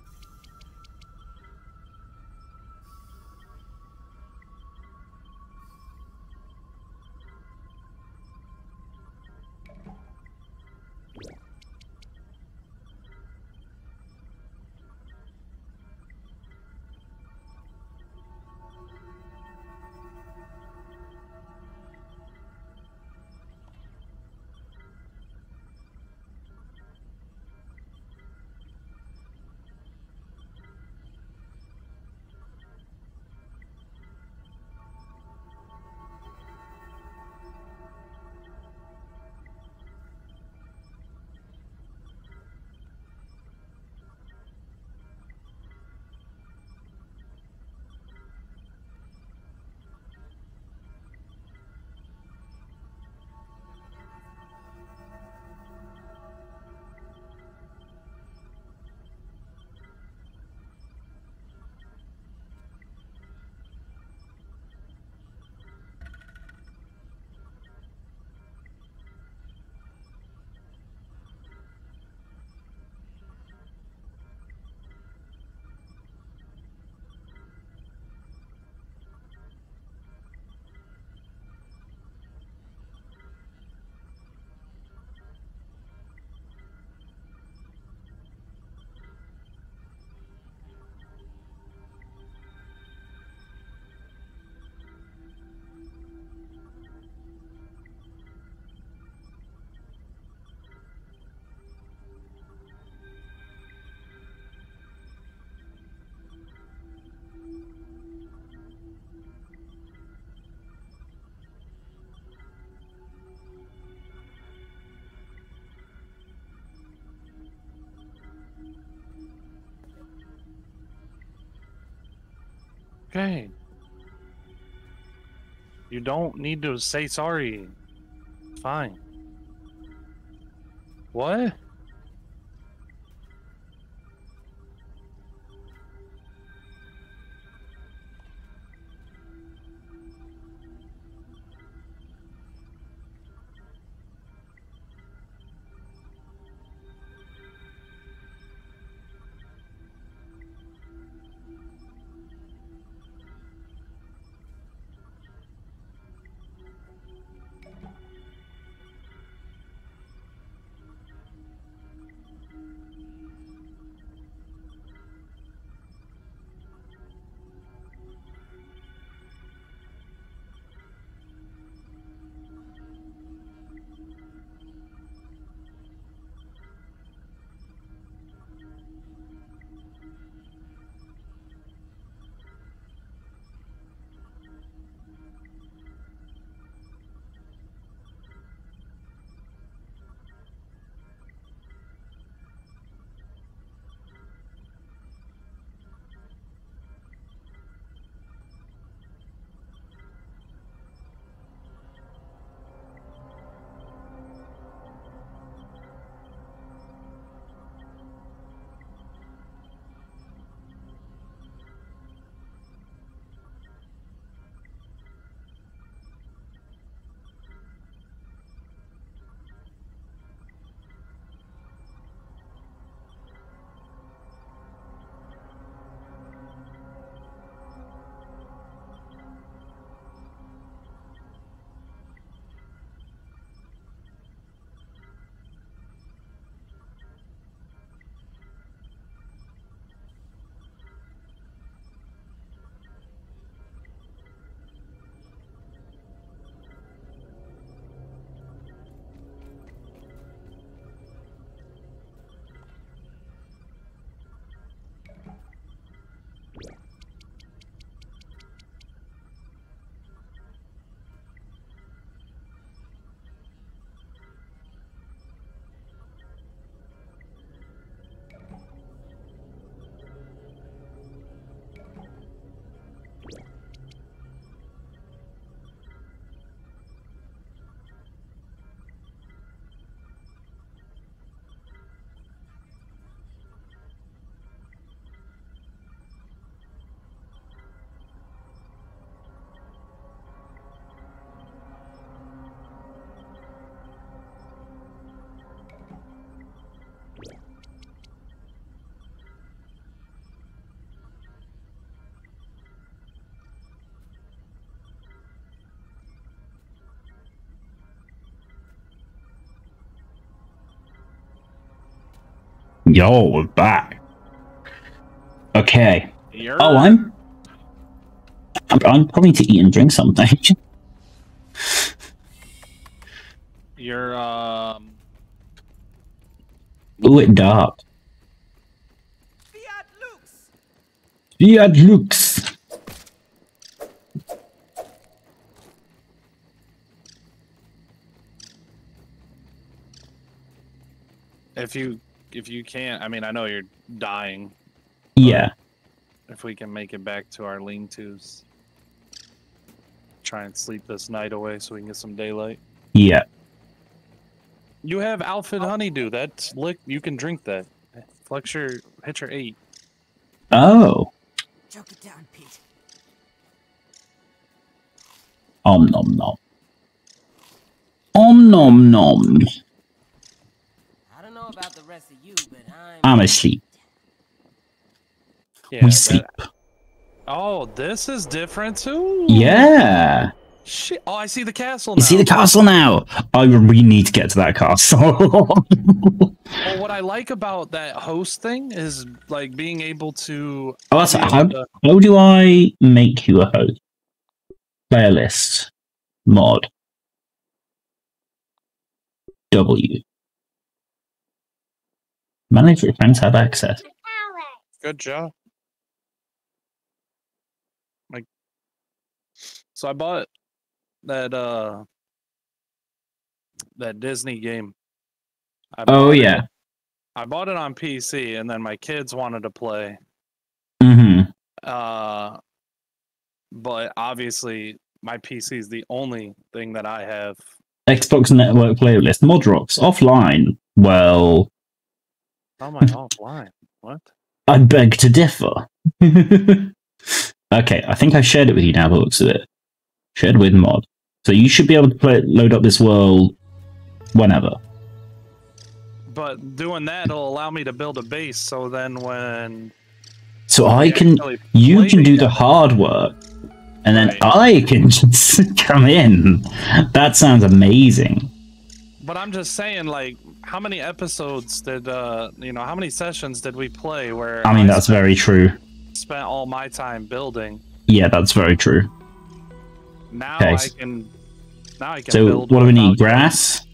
Okay. You don't need to say sorry. Fine. What? Yo, we're back. Okay. You're Oh, I'm. I'm, I'm probably to eat and drink something. you're um Ooh, it dark. Fiat Lux! Fiat Lux. if you if you can't I mean I know you're dying. Yeah. If we can make it back to our lean tos. Try and sleep this night away so we can get some daylight. Yeah. You have aphid honeydew. That's lick. You can drink that. Flex your hit your eight. Oh. Choke it down, Pete. Om nom nom. Om nom nom. I don't know about the rest of you, but I'm. I'm asleep. Yeah. we that- sleep. Oh, this is different too. Yeah. Shit. Oh, I see the castle now. You see the castle now. I really need to get to that castle. Well, what I like about that host thing is like being able to. oh, that's able how, to- how do I make you a host? Player list. Mod. W. Manage which friends have access. Good job. Like, so I bought that uh that Disney game. I Oh, bought it- yeah. I bought it on PC, and then my kids wanted to play. hmm Uh, but obviously my PC is the only thing that I have. Xbox Network playlist. Modrocks offline. Well, How am I offline? What? I beg to differ. okay, I think I shared it with you now. By the looks of it, shared with mod. So you should be able to play, load up this world whenever. But doing that will allow me to build a base. So then when So I can, you can do the hard work, and then Right. I can just come in. That sounds amazing. But I'm just saying, like, how many episodes did uh, you know, how many sessions did we play where I mean, that's very true. spent all my time building? Yeah, that's very true. Now Okay. I can. Now I can So what do we need? Grass.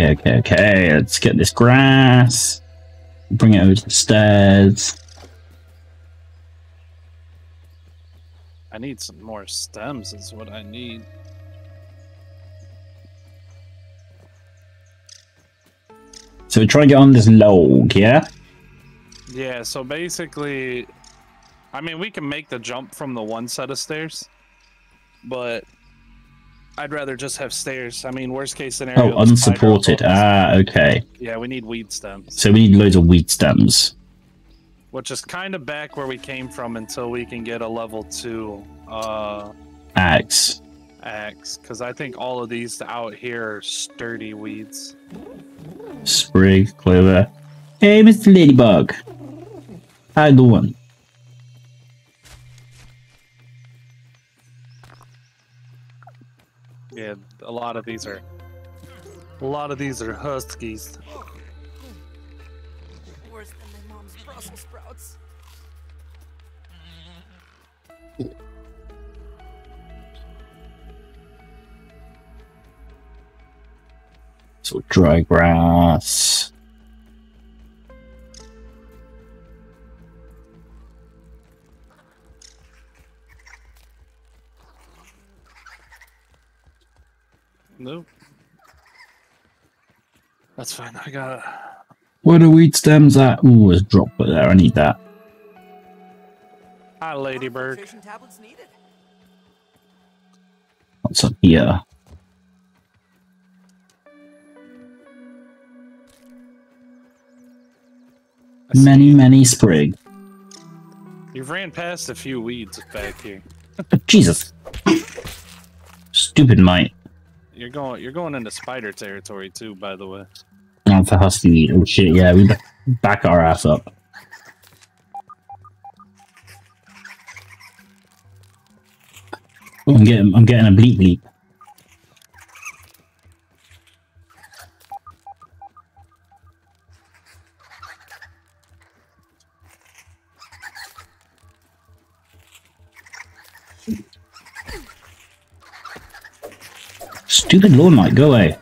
Okay, okay, okay. Let's get this grass. Bring it over to the stairs. I need some more stems. Is what I need. So we try and get on this log, yeah? Yeah. So basically, I mean, we can make the jump from the one set of stairs, but I'd rather just have stairs. I mean, worst case scenario. Oh, unsupported. Ah, okay. Yeah, we need weed stems, So we need loads of weed stems. which is kind of back where we came from until we can get a level two uh, Axe. axe. Because I think all of these out here are sturdy weeds. Sprig, clover. Hey, Mr. Ladybug. How you doing? Yeah, a lot of these are. A lot of these are huskies. Worse than my mom's Brussels sprouts. So dry grass. Nope. That's fine. I got. Where the weed stems at? Ooh, there's a drop there. I need that. Hi, Ladybird. Filtration tablets needed. What's up here? Many, many sprig. You've ran past a few weeds back here. Jesus. Stupid mite. You're going. You're going into spider territory too, by the way. Oh, for husky weed. Oh shit, yeah, we back- our ass up. I'm getting, I'm getting a bleep bleep. Stupid lawn mite, go away.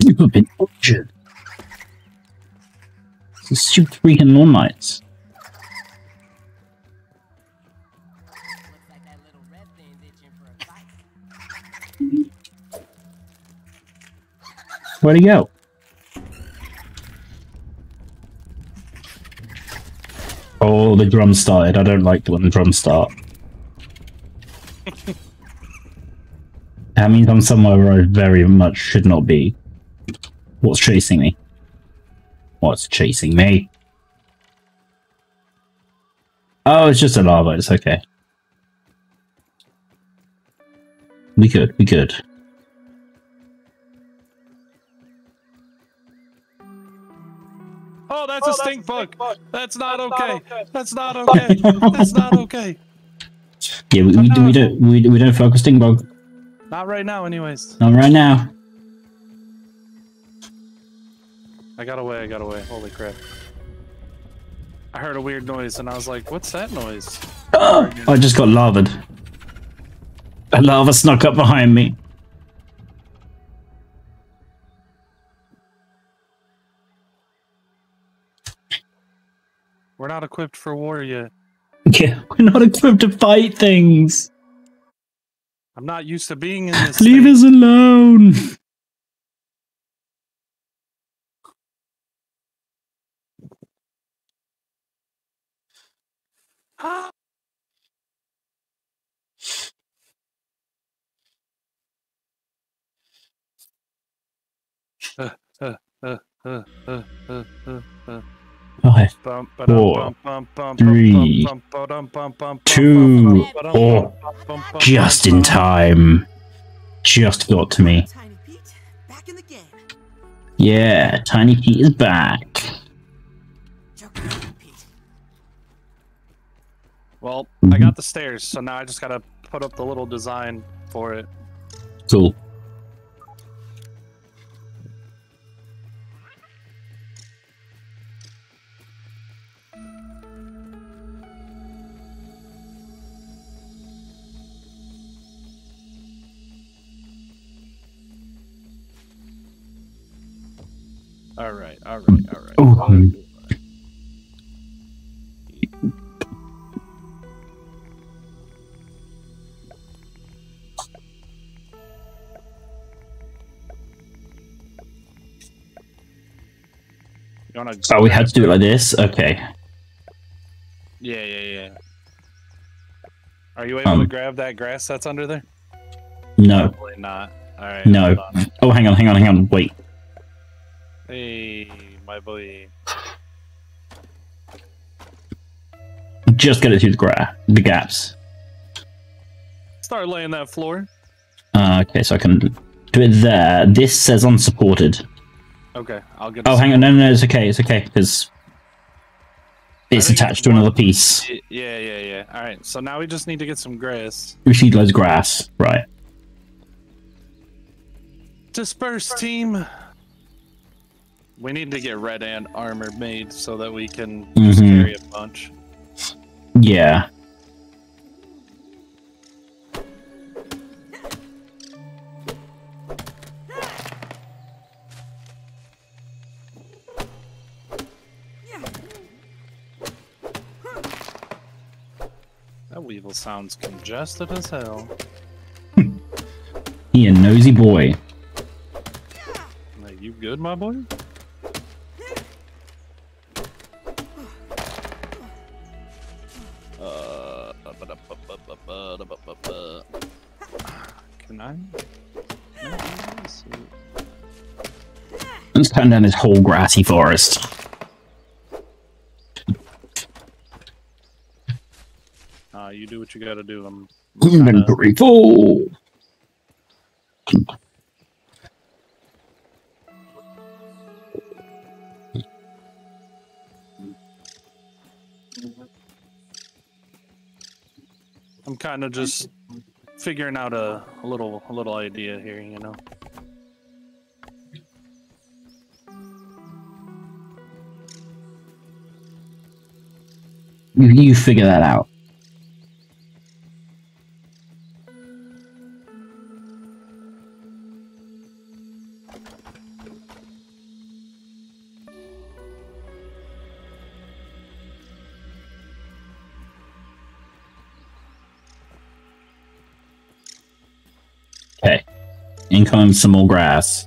You have been injured. Some stupid freaking lawn mites. Where'd he go? Oh, the drum started. I don't like when the drums start. That means I'm somewhere where I very much should not be. What's chasing me? What's chasing me? Oh, it's just a larva. It's okay. We good. We good. Oh, oh that's a stink bug. That's not okay. That's not okay. That's not okay. Yeah, we, we, do- we don't we, we don't focus Stingbug. Not right now, anyways. Not right now. I got away. I got away. Holy crap! I heard a weird noise, and I was like, "What's that noise?" Oh, I just got lavaed. A larva snuck up behind me. We're not equipped for war yet. Yeah, we're not equipped to fight things. I'm not used to being in this. Leave state. us alone. Uh, uh, uh, uh, uh, uh, uh. Five, Bum, ba-dum, Four, three, two, bum, bum, four. bum, bum, bum, Just in time. Just got to me. Tiny Pete, back in the game. Yeah, Tiny Pete is back. Joke around, Pete. Well, I got the stairs, so now I just gotta put up the little design for it. Cool. All right, all right, all right. Oh, So we had to do it like this. Okay. Yeah, yeah, yeah. Are you able Um, to grab that grass that's under there? No. Probably not. All right. No. Oh, hang on, hang on, hang on. Wait. Hey, my boy. Just get it through the gra- the gaps. Start laying that floor. Uh, okay, so I can do it there. This says unsupported. Okay, I'll get. Oh, hang on. No, no, no, it's okay. It's okay because it's attached to another piece. Yeah, yeah, yeah. All right. So now we just need to get some grass. We see loads of grass. Right. Disperse, team. We need to get red ant armor made so that we can just Mhm. carry a bunch. Yeah. That weevil sounds congested as hell. He a nosy boy. Are you good, my boy? Let's down this whole grassy forest. Uh, you do what you gotta do. I'm, Inventory full. I'm kind of just figuring out a, a little a little idea here, you know. You, you figure that out. Okay. In comes some more grass.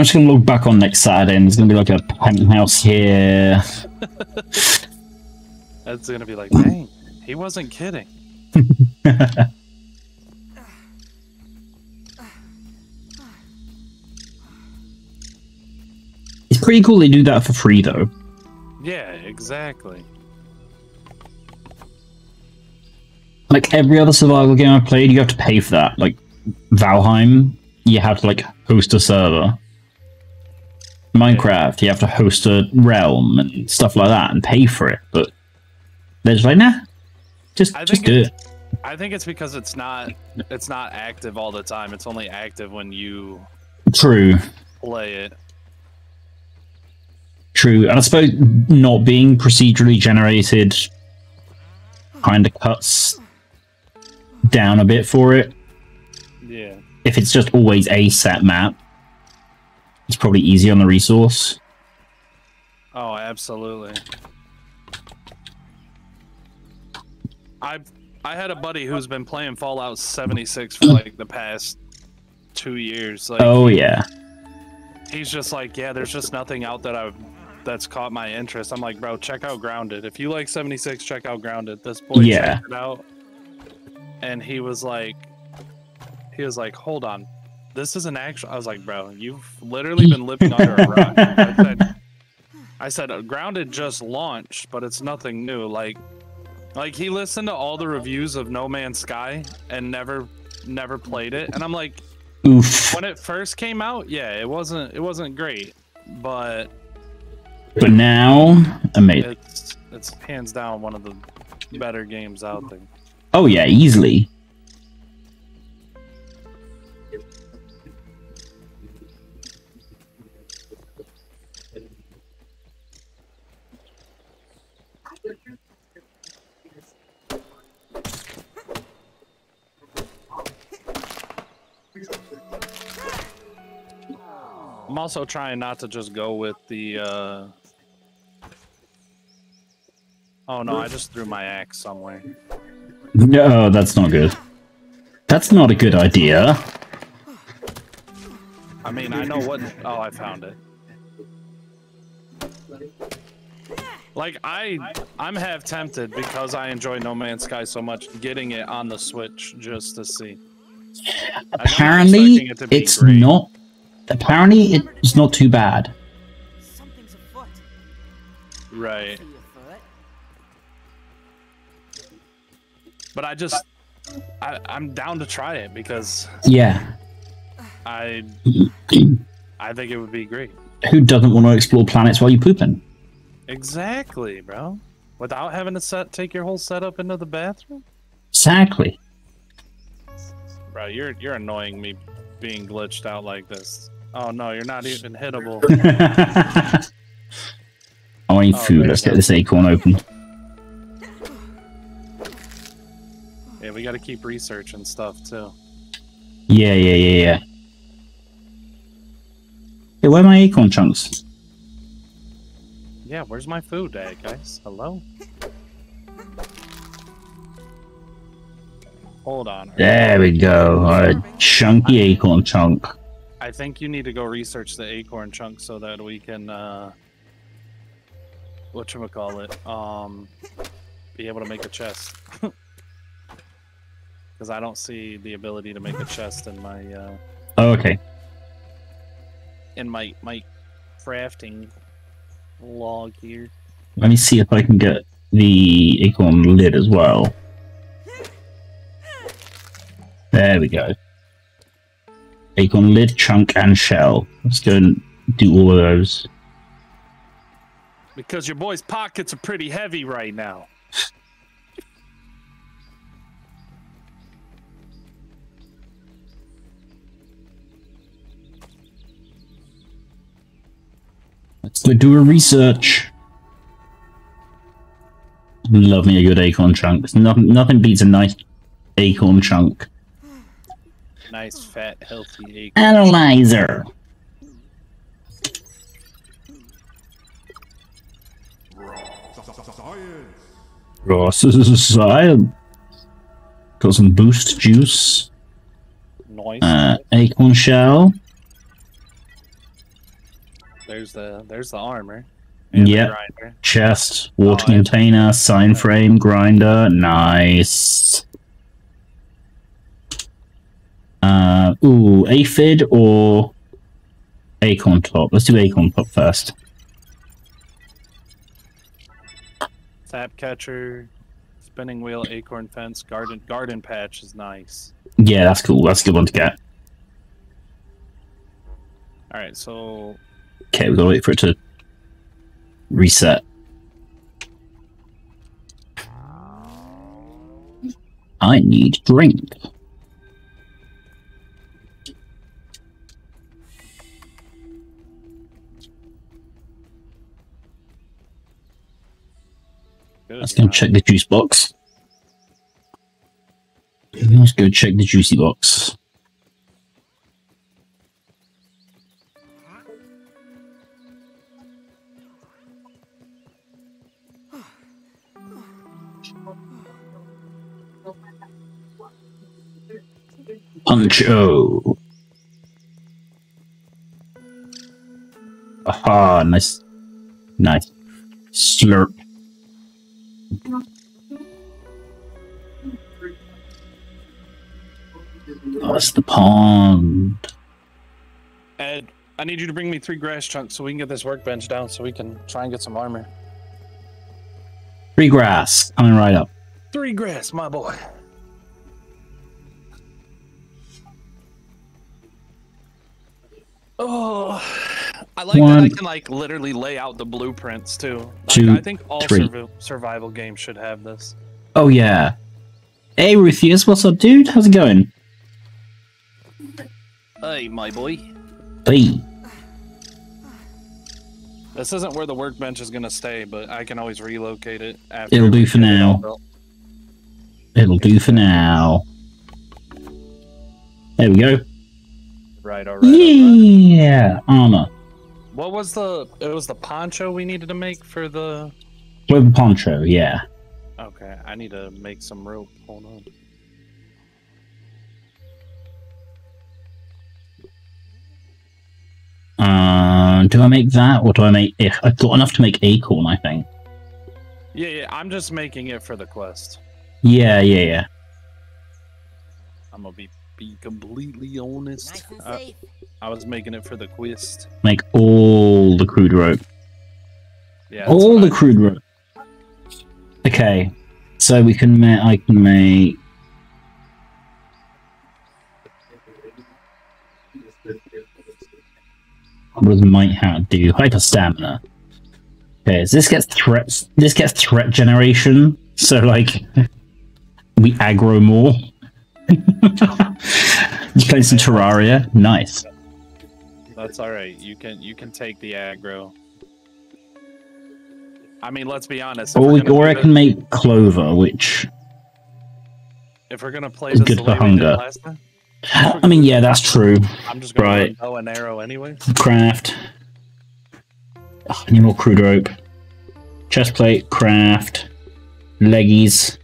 I'm just gonna look back on next Saturday and there's gonna be like a penthouse here. That's gonna be like, dang, he wasn't kidding. It's pretty cool they do that for free though. Yeah, exactly. Like every other survival game I've played, you have to pay for that. Like Valheim, you have to like host a server. Minecraft, you have to host a realm and stuff like that and pay for it. But they're just like, nah, just I just do it- it. I think it's because it's not it's not active all the time. It's only active when you True. play it. True, and I suppose not being procedurally generated kind of cuts down a bit for it. Yeah. If it's just always a set map, it's probably easy on the resource. Oh, absolutely. I I had a buddy who's been playing Fallout 76 for like the past two years. Like, Oh yeah, he's just like, yeah, there's just nothing out that I've that's caught my interest. I'm like, bro, check out Grounded. If you like 76, check out Grounded. This boy Yeah. checked it out, and he was like, he was like, hold on, this is an actual. I was like, bro, you've literally been living under a rock. I said, I said, uh, Grounded just launched, but it's nothing new. Like, like he listened to all the reviews of No Man's Sky and never, never played it, and I'm like, oof. when it first came out, yeah, it wasn't it wasn't great, but But now, amazing. it's it's hands down one of the better games out there. Oh yeah, easily. I'm also trying not to just go with the uh Oh no, I just threw my axe somewhere. No, that's not good. That's not a good idea. I mean, I know what Oh, I found it. Like I I'm half tempted because I enjoy No Man's Sky so much getting it on the Switch just to see. I know I'm Apparently, to it's great. not. Apparently, it's not too bad. Right. But I just I, I'm down to try it because Yeah. I I think it would be great. Who doesn't want to explore planets while you're pooping? Exactly, bro. Without having to set take your whole setup into the bathroom? Exactly. Bro, you're you're annoying me being glitched out like this. Oh no, you're not even hittable. I need Oh, food. Let's get this acorn open. yeah, we gotta keep researching stuff too. Yeah, yeah, yeah, yeah. Hey, where are my acorn chunks? Yeah, where's my food at, guys? Hello? Hold on. There we go. A chunky acorn chunk. I think you need to go research the acorn chunk so that we can uh whatchamacallit, um be able to make a chest. Because I don't see the ability to make a chest in my uh Oh, okay. in my my crafting log here. Let me see if I can get the acorn lid as well. There we go. Acorn lid, chunk, and shell. Let's go and do all of those. Because your boy's pockets are pretty heavy right now. Let's go do a research. Love me a good acorn chunk. Nothing, nothing beats a nice acorn chunk. Nice fat healthy acorn. Analyzer. Raw science. Got some boost juice. Nice. Uh, acorn shell. there's the there's the armor. And Yep. grinder. Chest, water Oh, container, sign frame, grinder. Nice. Uh, ooh, aphid or acorn top? Let's do acorn top first. Sap catcher, spinning wheel, acorn fence, garden garden patch is nice. Yeah, that's cool. That's a good one to get. All right, so Okay, we've got to wait for it to reset. I need drink. Let's go check the juice box. Let's go check the juicy box. Puncho. Aha, nice. Nice. Slurp. Oh, it's the pond. Ed, I need you to bring me three grass chunks so we can get this workbench down so we can try and get some armor. Three grass. Coming right up. Three grass, my boy. Oh, I like that I can like literally lay out the blueprints too. Two, I think all three. survi- survival games should have this. Oh yeah. Hey Ruthius, what's up, dude? How's it going? Hey, my boy. Hey. This isn't where the workbench is gonna stay, but I can always relocate it. After It'll do for it now. It'll do for now. There we go. Right, all right. all right. Yeah, armor. What was the? It was the poncho we needed to make for the. With a poncho, yeah. Okay, I need to make some rope. Hold on. Uh, do I make that, or do I make? eh, I've got enough to make acorn, I think. Yeah, yeah. I'm just making it for the quest. Yeah, yeah, yeah. I'm gonna be be completely honest. Nice and Uh, safe. I was making it for the quest. Make all the crude rope. Yeah. all the crude rope. Okay, so we can make. I can make. What does might hat do? Hyper stamina. Okay, so this gets threats. This gets threat generation. So like, we aggro more. you play some Terraria. Nice. That's all right. You can you can take the aggro. I mean, let's be honest. Or, or I can this- make clover, which if we're gonna play this good for we hunger. time, I mean, yeah, that's true. I'm just gonna Right. bow and arrow anyway. Craft. Oh, I need more crude rope. Chest plate, craft. Leggies.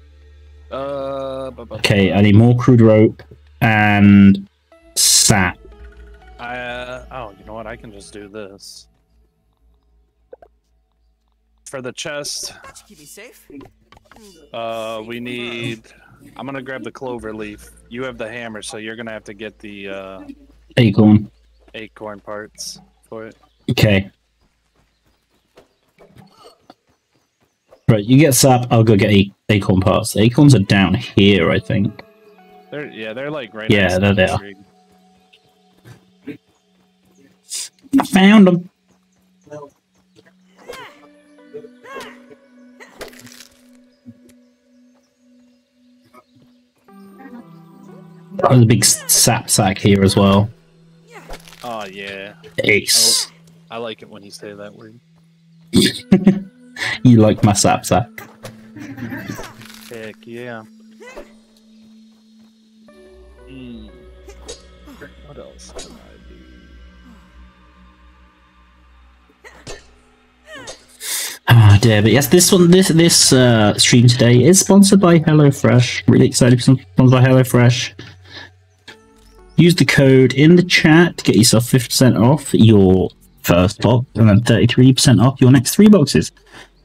Uh, Okay, I need more crude rope and sap. What? I can just do this. For the chest, Keep me safe. uh, we need. I'm gonna grab the clover leaf. You have the hammer, so you're gonna have to get the uh, Acorn. acorn parts for it. Okay. Right, you get sap, I'll go get a- acorn parts. The acorns are down here, I think. They're yeah, they're like right. Yeah, next to there the they are. tree. I found them. There's a big s- sap sack here as well. Oh yeah, Ace. I like it when you say that word. You like my sap sack. Heck yeah. Hmm. What else Ah, dear. But yes, this one, this this uh, stream today is sponsored by HelloFresh. Really excited be sponsored by HelloFresh. Use the code in the chat to get yourself 50% off your first box and then 33% off your next three boxes.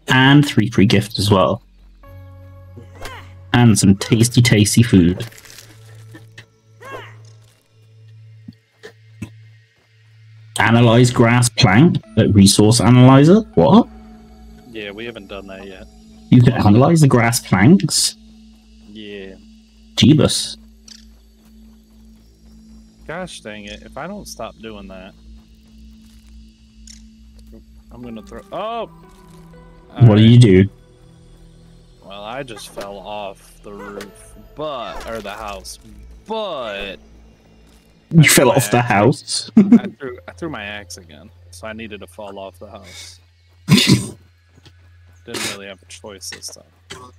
And three free gifts as well. And some tasty, tasty food. Analyze grass plank at resource analyzer. What? Yeah, we haven't done that yet. You can analyze the grass planks? Yeah. Jeebus. Gosh dang it! If I don't stop doing that, I'm gonna throw. Oh. what do you do? Well, I just fell off the roof, but or the house, but You fell off the house. I threw I threw my axe again, so I needed to fall off the house. Didn't really have a choice this time.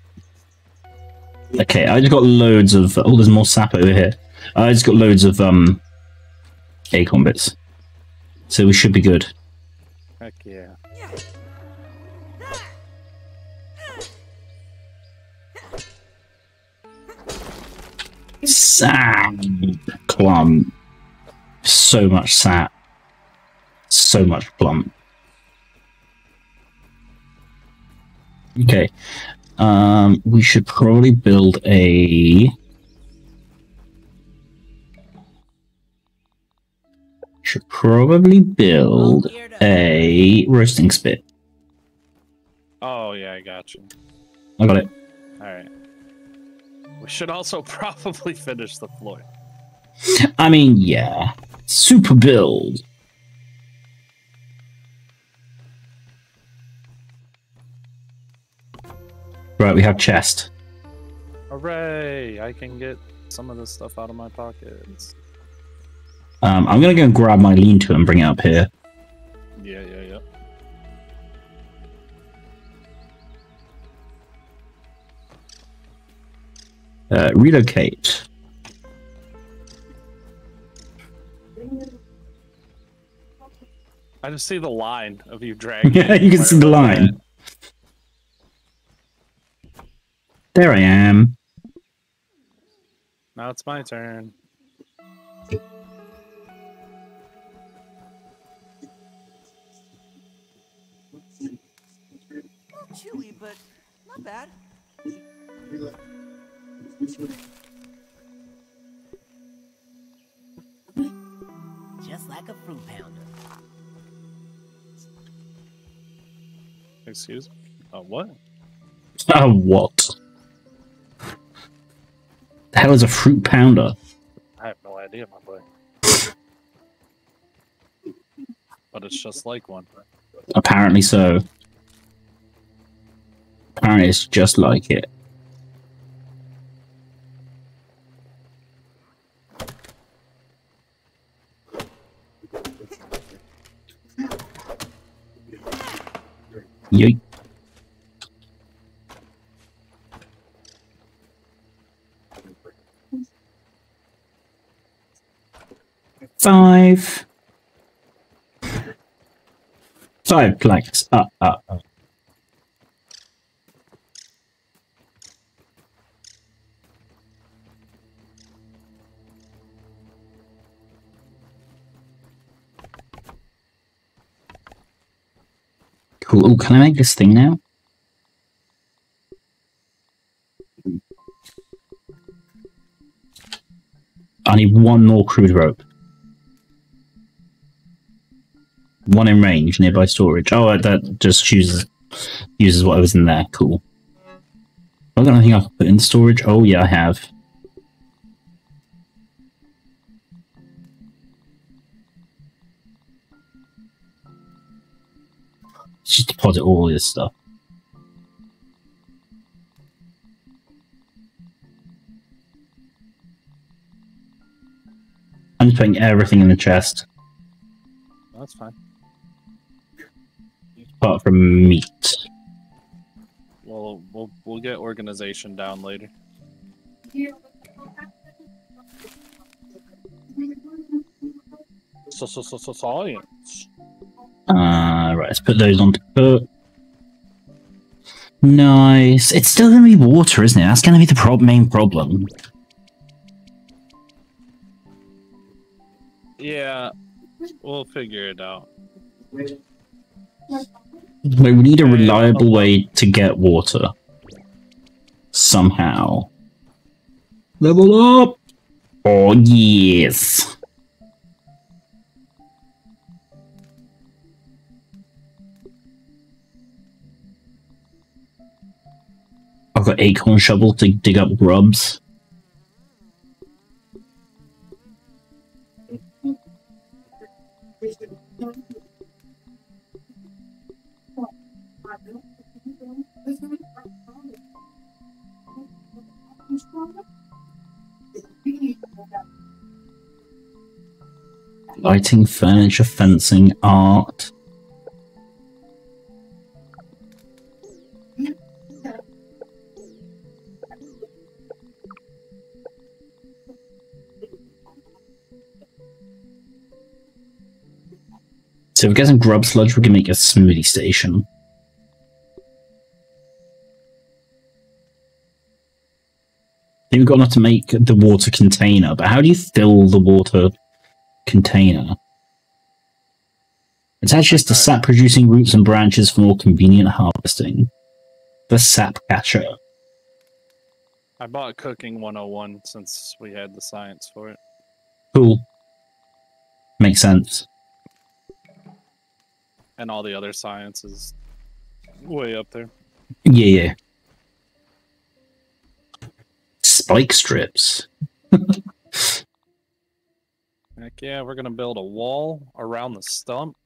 Okay, I just got loads of. Oh, there's more sap over here. I just got loads of um, acorn bits, so we should be good. Heck yeah. Sap, clump, so much sap, so much clump. Okay, um, we should probably build a. Should probably build a roasting spit. Oh yeah, I got you. I got it. All right. We should also probably finish the floor. I mean, yeah, super build. Right, we have chest. Hooray! I can get some of this stuff out of my pockets. Um, I'm gonna go and grab my lean to and bring it up here. Yeah, yeah, yeah. Uh, relocate. I just see the line of you dragging. Yeah, you can see the line. There I am. Now it's my turn. A little chewy, but not bad. Just like a fruit pounder. Excuse me. Oh, what? Oh, what? The hell is a fruit pounder? I have no idea, my boy. but it's just like one. Apparently so. Apparently it's just like it. Yeet. Five. Five planks. Uh, uh, uh. Cool. Ooh, can I make this thing now? I need one more crude rope. One in range, nearby storage. Oh, uh, that just chooses uses whatever's in there. Cool. Have I got anything I can put in storage? Oh yeah, I have. Let's just deposit all this stuff. I'm just putting everything in the chest, That's fine. Apart from meat. We'll we'll we'll get organization down later. So so so so science. Uh, right, let's put those on to cook. Nice. It's still going to be water, isn't it? That's going to be the prob- main problem. Yeah, we'll figure it out. We need a reliable way to get water. Somehow. Level up! Oh, yes. I've got acorn shovel to dig up grubs. Lighting, furniture, fencing, art. So if we get some grub sludge, we can make a smoothie station. I think we've got enough to make the water container, but how do you fill the water container? Attach this to sap producing roots and branches for more convenient harvesting. The sap catcher. I bought Cooking 101 since we had the science for it. Cool. Makes sense. And all the other science is way up there. Yeah, yeah. Spike strips. Heck yeah, we're gonna build a wall around the stump.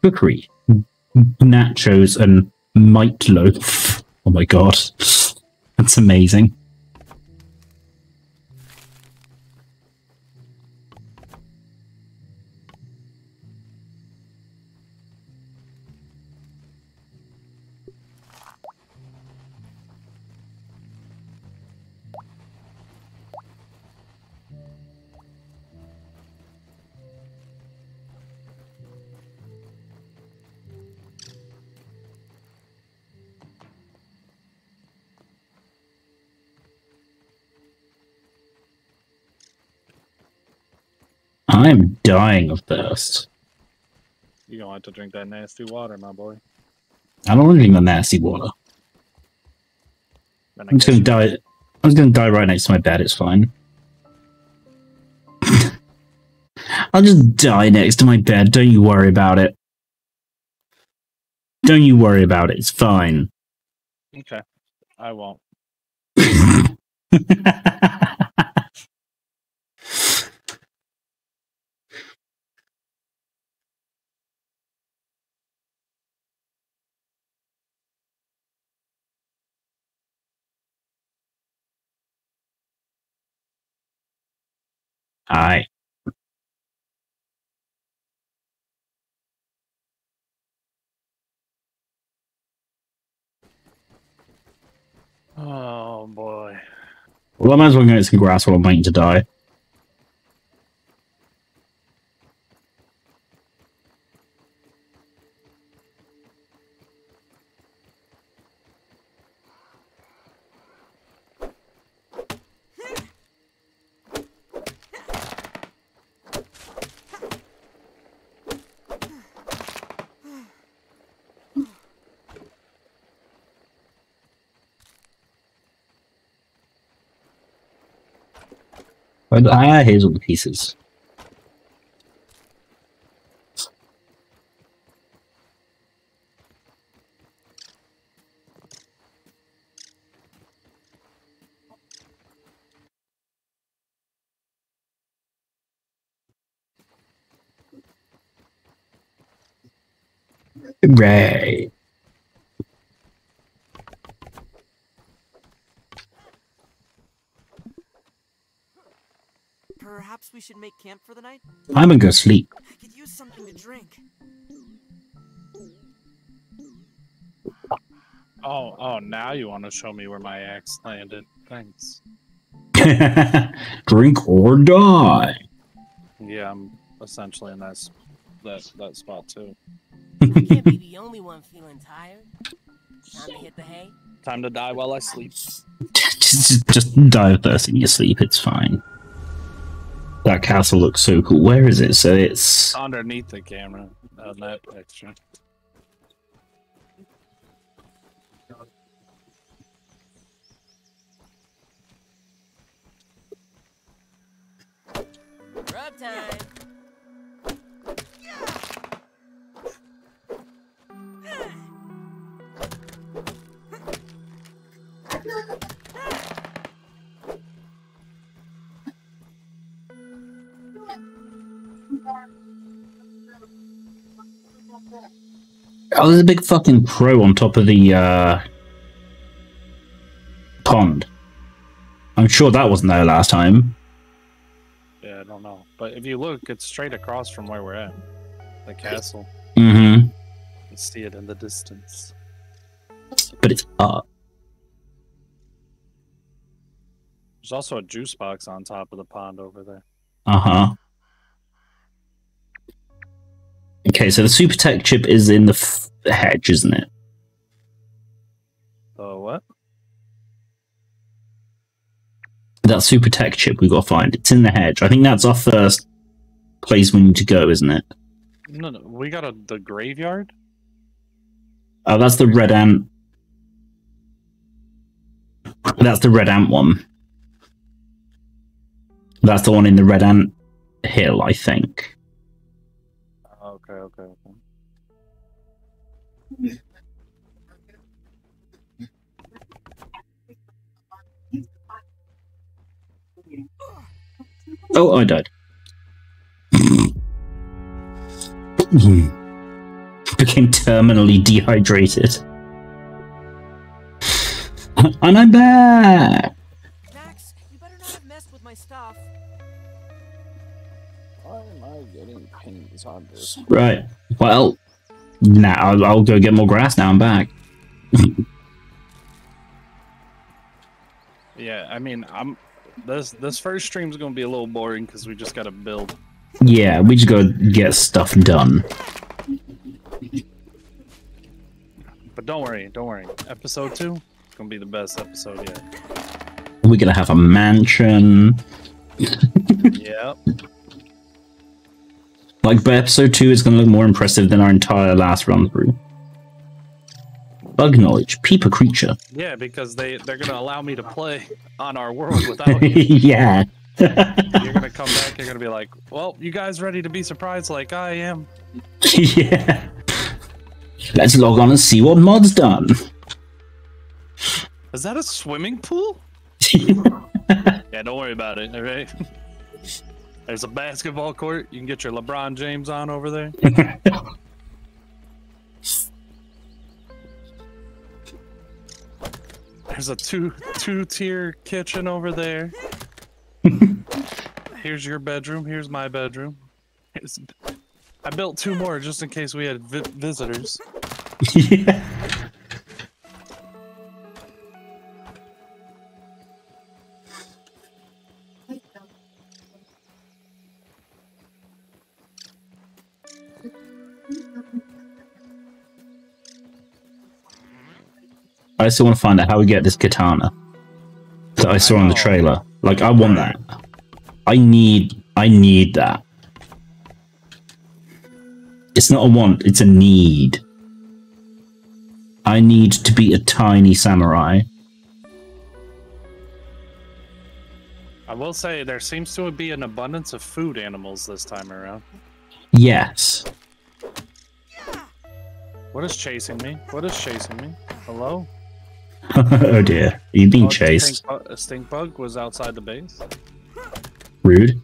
Cookery. Nachos and mite loaf. Oh my god. That's amazing. I'm dying of thirst. You gonna have to drink that nasty water, my boy. I don't want to drink the nasty water. I'm just gonna die. I'm just gonna die right next to my bed. It's fine. I'll just die next to my bed. Don't you worry about it. Don't you worry about it. It's fine. Okay, I won't. Hi. Oh boy. Well, I might as well go get some grass while I'm waiting to die. But, ah, here's all the pieces. Right. Perhaps we should make camp for the night? I'm gonna go sleep. I could use something to drink. Oh, oh, now you want to show me where my axe landed. Thanks. Drink or die. Yeah, I'm essentially in that that that spot too. you Can't be the only one feeling tired. Time to hit the hay. Time to die while I sleep. just, just die of thirst in your sleep. It's fine. That castle looks so cool. Where is it? So it's Underneath the camera on that picture. Rub time. Oh, there's a big fucking crow on top of the uh, pond. I'm sure that wasn't there last time. Yeah, I don't know. But if you look, it's straight across from where we're at. The castle. Mm-hmm. You can see it in the distance. But it's up. There's also a juice box on top of the pond over there. Uh huh. Okay, so the super tech chip is in the f- hedge, isn't it? Oh, what? That super tech chip we've got to find. It's in the hedge. I think that's our first place we need to go, isn't it? No, no, we got a the graveyard. Oh, that's the red ant. That's the red ant one. That's the one in the red ant hill, I think. Oh, I died. Became terminally dehydrated. and I'm back! Max, you better not have messed with my stuff. Why am I getting pings on this? Right. Well, now I'll, I'll go get more grass now I'm back. Yeah, I mean, I'm this this first stream's gonna be a little boring because we just gotta build. Yeah, we just gotta get stuff done. But don't worry, don't worry. Episode two, it's gonna be the best episode yet. We're gonna have a mansion. yep. Like, but episode two is gonna look more impressive than our entire last run through. Bug knowledge, peep a creature. Yeah, because they they're gonna allow me to play on our world without you. yeah. You're gonna come back. You're gonna be like, "Well, you guys ready to be surprised like I am?" yeah. Let's log on and see what mod's done. Is that a swimming pool? yeah, don't worry about it. All right. There's a basketball court. You can get your LeBron James on over there. There's a two two tier kitchen over there. Here's your bedroom. Here's my bedroom. Here's- I built two more just in case we had vi- visitors. yeah. I still want to find out how we get this katana that I saw in the trailer. Like, I want that. I need. I need that. It's not a want. It's a need. I need to be a tiny samurai. I will say there seems to be an abundance of food animals this time around. Yes. What is chasing me? What is chasing me? Hello? oh dear. Are you being Oh, chased? Stink, stink bug was outside the base. Rude.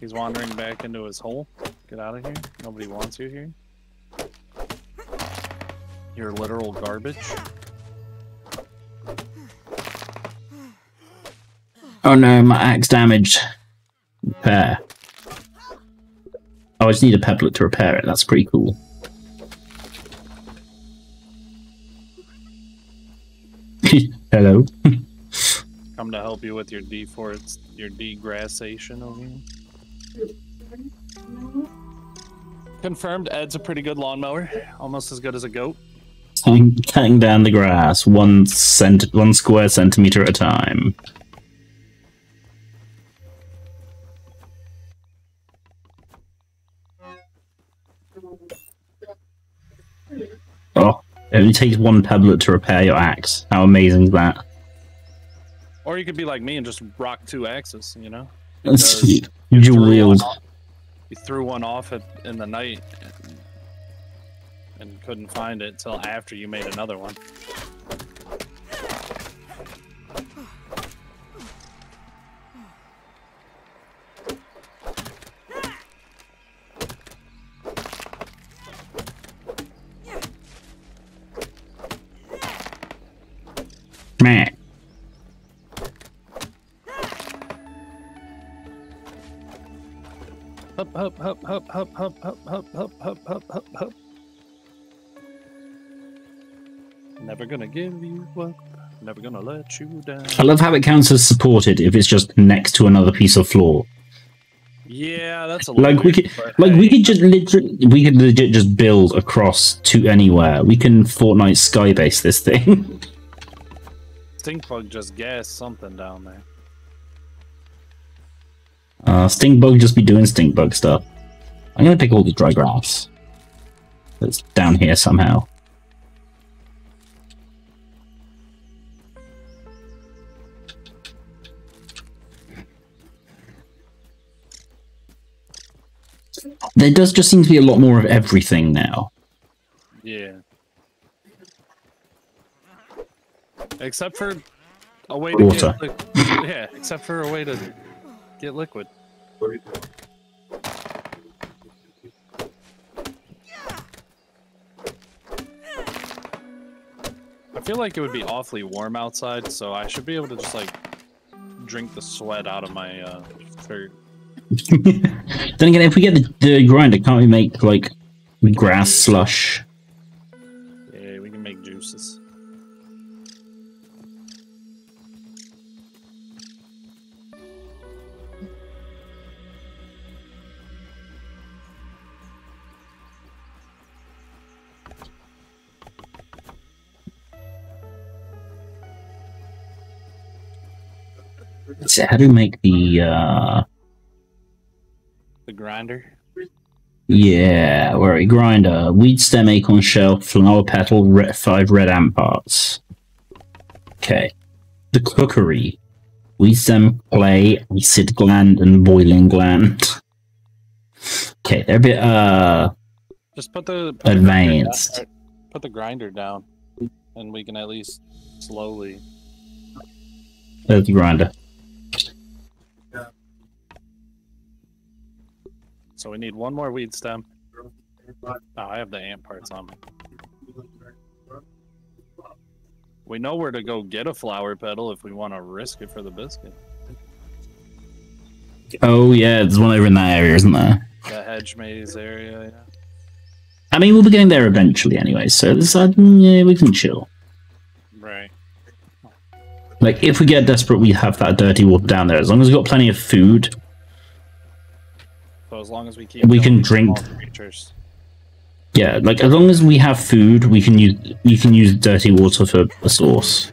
He's wandering back into his hole. Get out of here. Nobody wants you here. You're literal garbage. Oh no, my axe damaged. Repair. Oh, I just need a pebblet to repair it. That's pretty cool. Hello. Come to help you with your deforest, your degrassation over here. Confirmed. Ed's a pretty good lawnmower, almost as good as a goat. I'm cutting down the grass one cent, one square centimeter at a time. Oh, it only takes one pebblet to repair your axe. How amazing is that? Or you could be like me and just rock two axes. You know, dual wield. off- You threw one off at, in the night and, and couldn't find it till after you made another one. Never gonna give you up. Never gonna let you down. I love how it counts as supported if it's just next to another piece of floor. Yeah, that's a Like we could, like we could just literally, we could legit just build across to anywhere. We can Fortnite skybase this thing. Stink bug just gassed something down there. Uh, stink bug just be doing stink bug stuff. I'm gonna pick all the dry grass. That's down here somehow. There does just seem to be a lot more of everything now. Yeah. Except for a way to Water. get yeah, except for a way to get liquid. I feel like it would be awfully warm outside, so I should be able to just like drink the sweat out of my uh third. Then again, if we get the, the grinder, can't we make like grass slush? How do we make the uh The grinder. yeah, where we? Grinder, weed stem, acorn shell, flower petal, red, five red ant parts. Okay. The cookery. Weed stem, clay, acid gland, and boiling gland. Okay, they're a bit uh Just put the put the grinder Advanced. put the grinder down, and we can at least slowly. there's the grinder. So we need one more weed stem. Oh, I have the ant parts on me. We know where to go get a flower petal if we want to risk it for the biscuit. Oh yeah, there's one over in that area, isn't there? The hedge maze area. Yeah. I mean, we'll be getting there eventually anyway, so this, uh, yeah, we can chill. Right. Like, if we get desperate, we have that dirty water down there. As long as we've got plenty of food, So as long as we keep We can drink- creatures. yeah, like as long as we have food, we can use you can use dirty water for a source.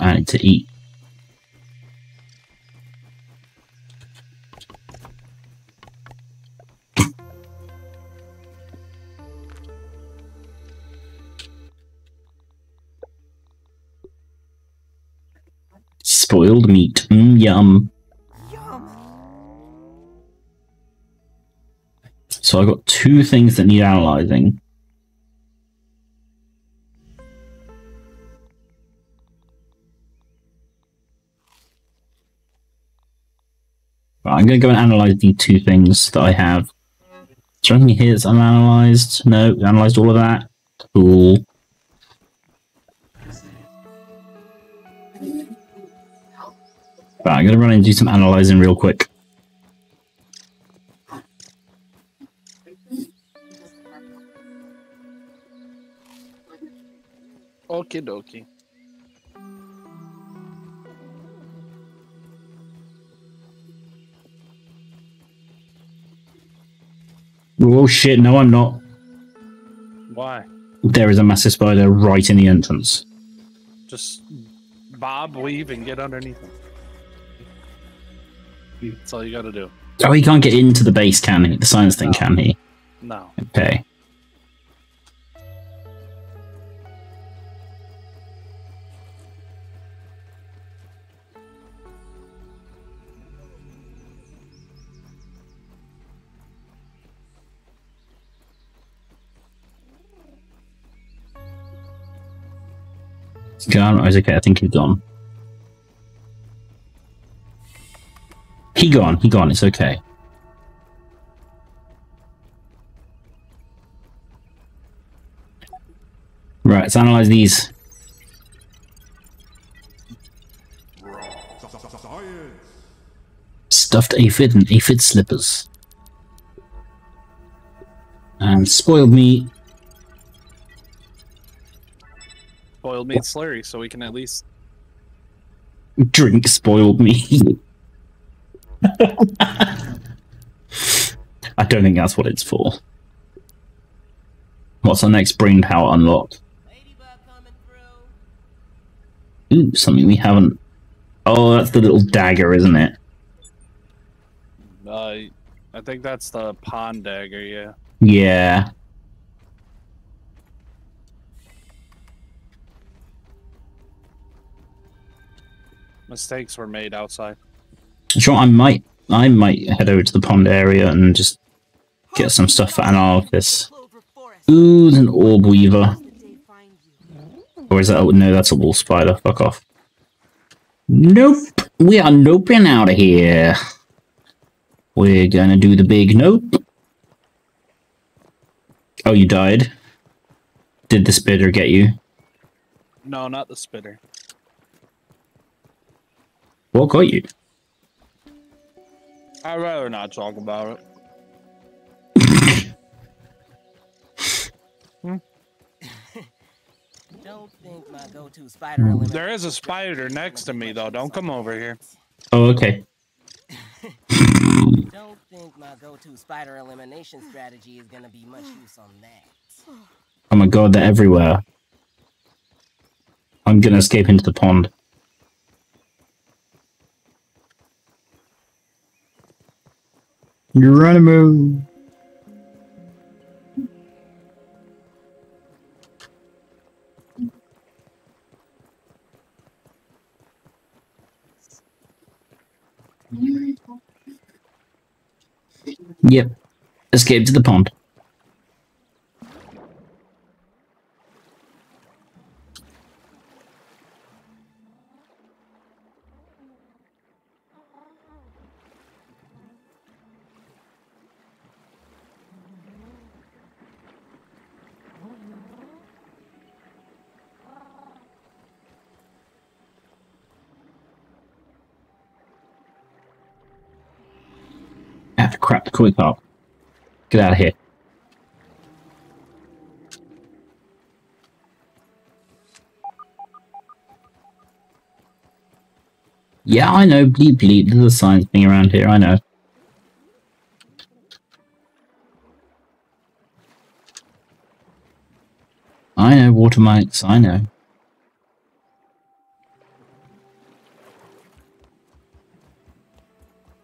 I need to eat. Spoiled meat. Mm, yum. So I got two things that need analyzing. Right, I'm going to go and analyze the two things that I have. Is there anything here that's unanalyzed? No, analyzed all of that. Cool. Right, I'm going to run and do some analyzing real quick. Okie dokie. Oh shit, no, I'm not. Why? There is a massive spider right in the entrance. Just bob, weave, and get underneath them. That's all you got to do. Oh, he can't get into the base, can he? The science thing, can he? No. Okay. Gone. Or is it okay? I think he's gone. He gone. He gone. It's okay. Right, let's analyze these. Stuffed aphid and aphid slippers. And spoiled meat. Boiled meat slurry, so we can at least. Drink spoiled meat. I don't think that's what it's for. What's our next brain power unlocked? Ooh, something we haven't. Oh, that's the little dagger, isn't it? Uh, I think that's the pond dagger. Yeah. Yeah. Mistakes were made outside. Sure, I might. I might head over to the pond area and just get some stuff for Analysis. Ooh, there's an orb weaver. Or is that? No, that's a wolf spider. Fuck off. Nope. We are noping out of here. We're gonna do the big nope. Oh, you died? Did the spitter get you? No, not the spitter. What got you? I'd rather not talk about it. Hmm? Don't think my go-to spider hmm. eliminator. There is a spider next to me, though. Don't come over here. Oh, okay. Don't think my go-to spider elimination strategy is gonna be much use on that. Oh my god, they're everywhere. I'm gonna escape into the pond. Geronimo! Yep. Escape to the pond. Ah, crap, koi carp. Get out of here. Yeah, I know. Bleep bleep. There's a science thing around here. I know. I know water mites. I know.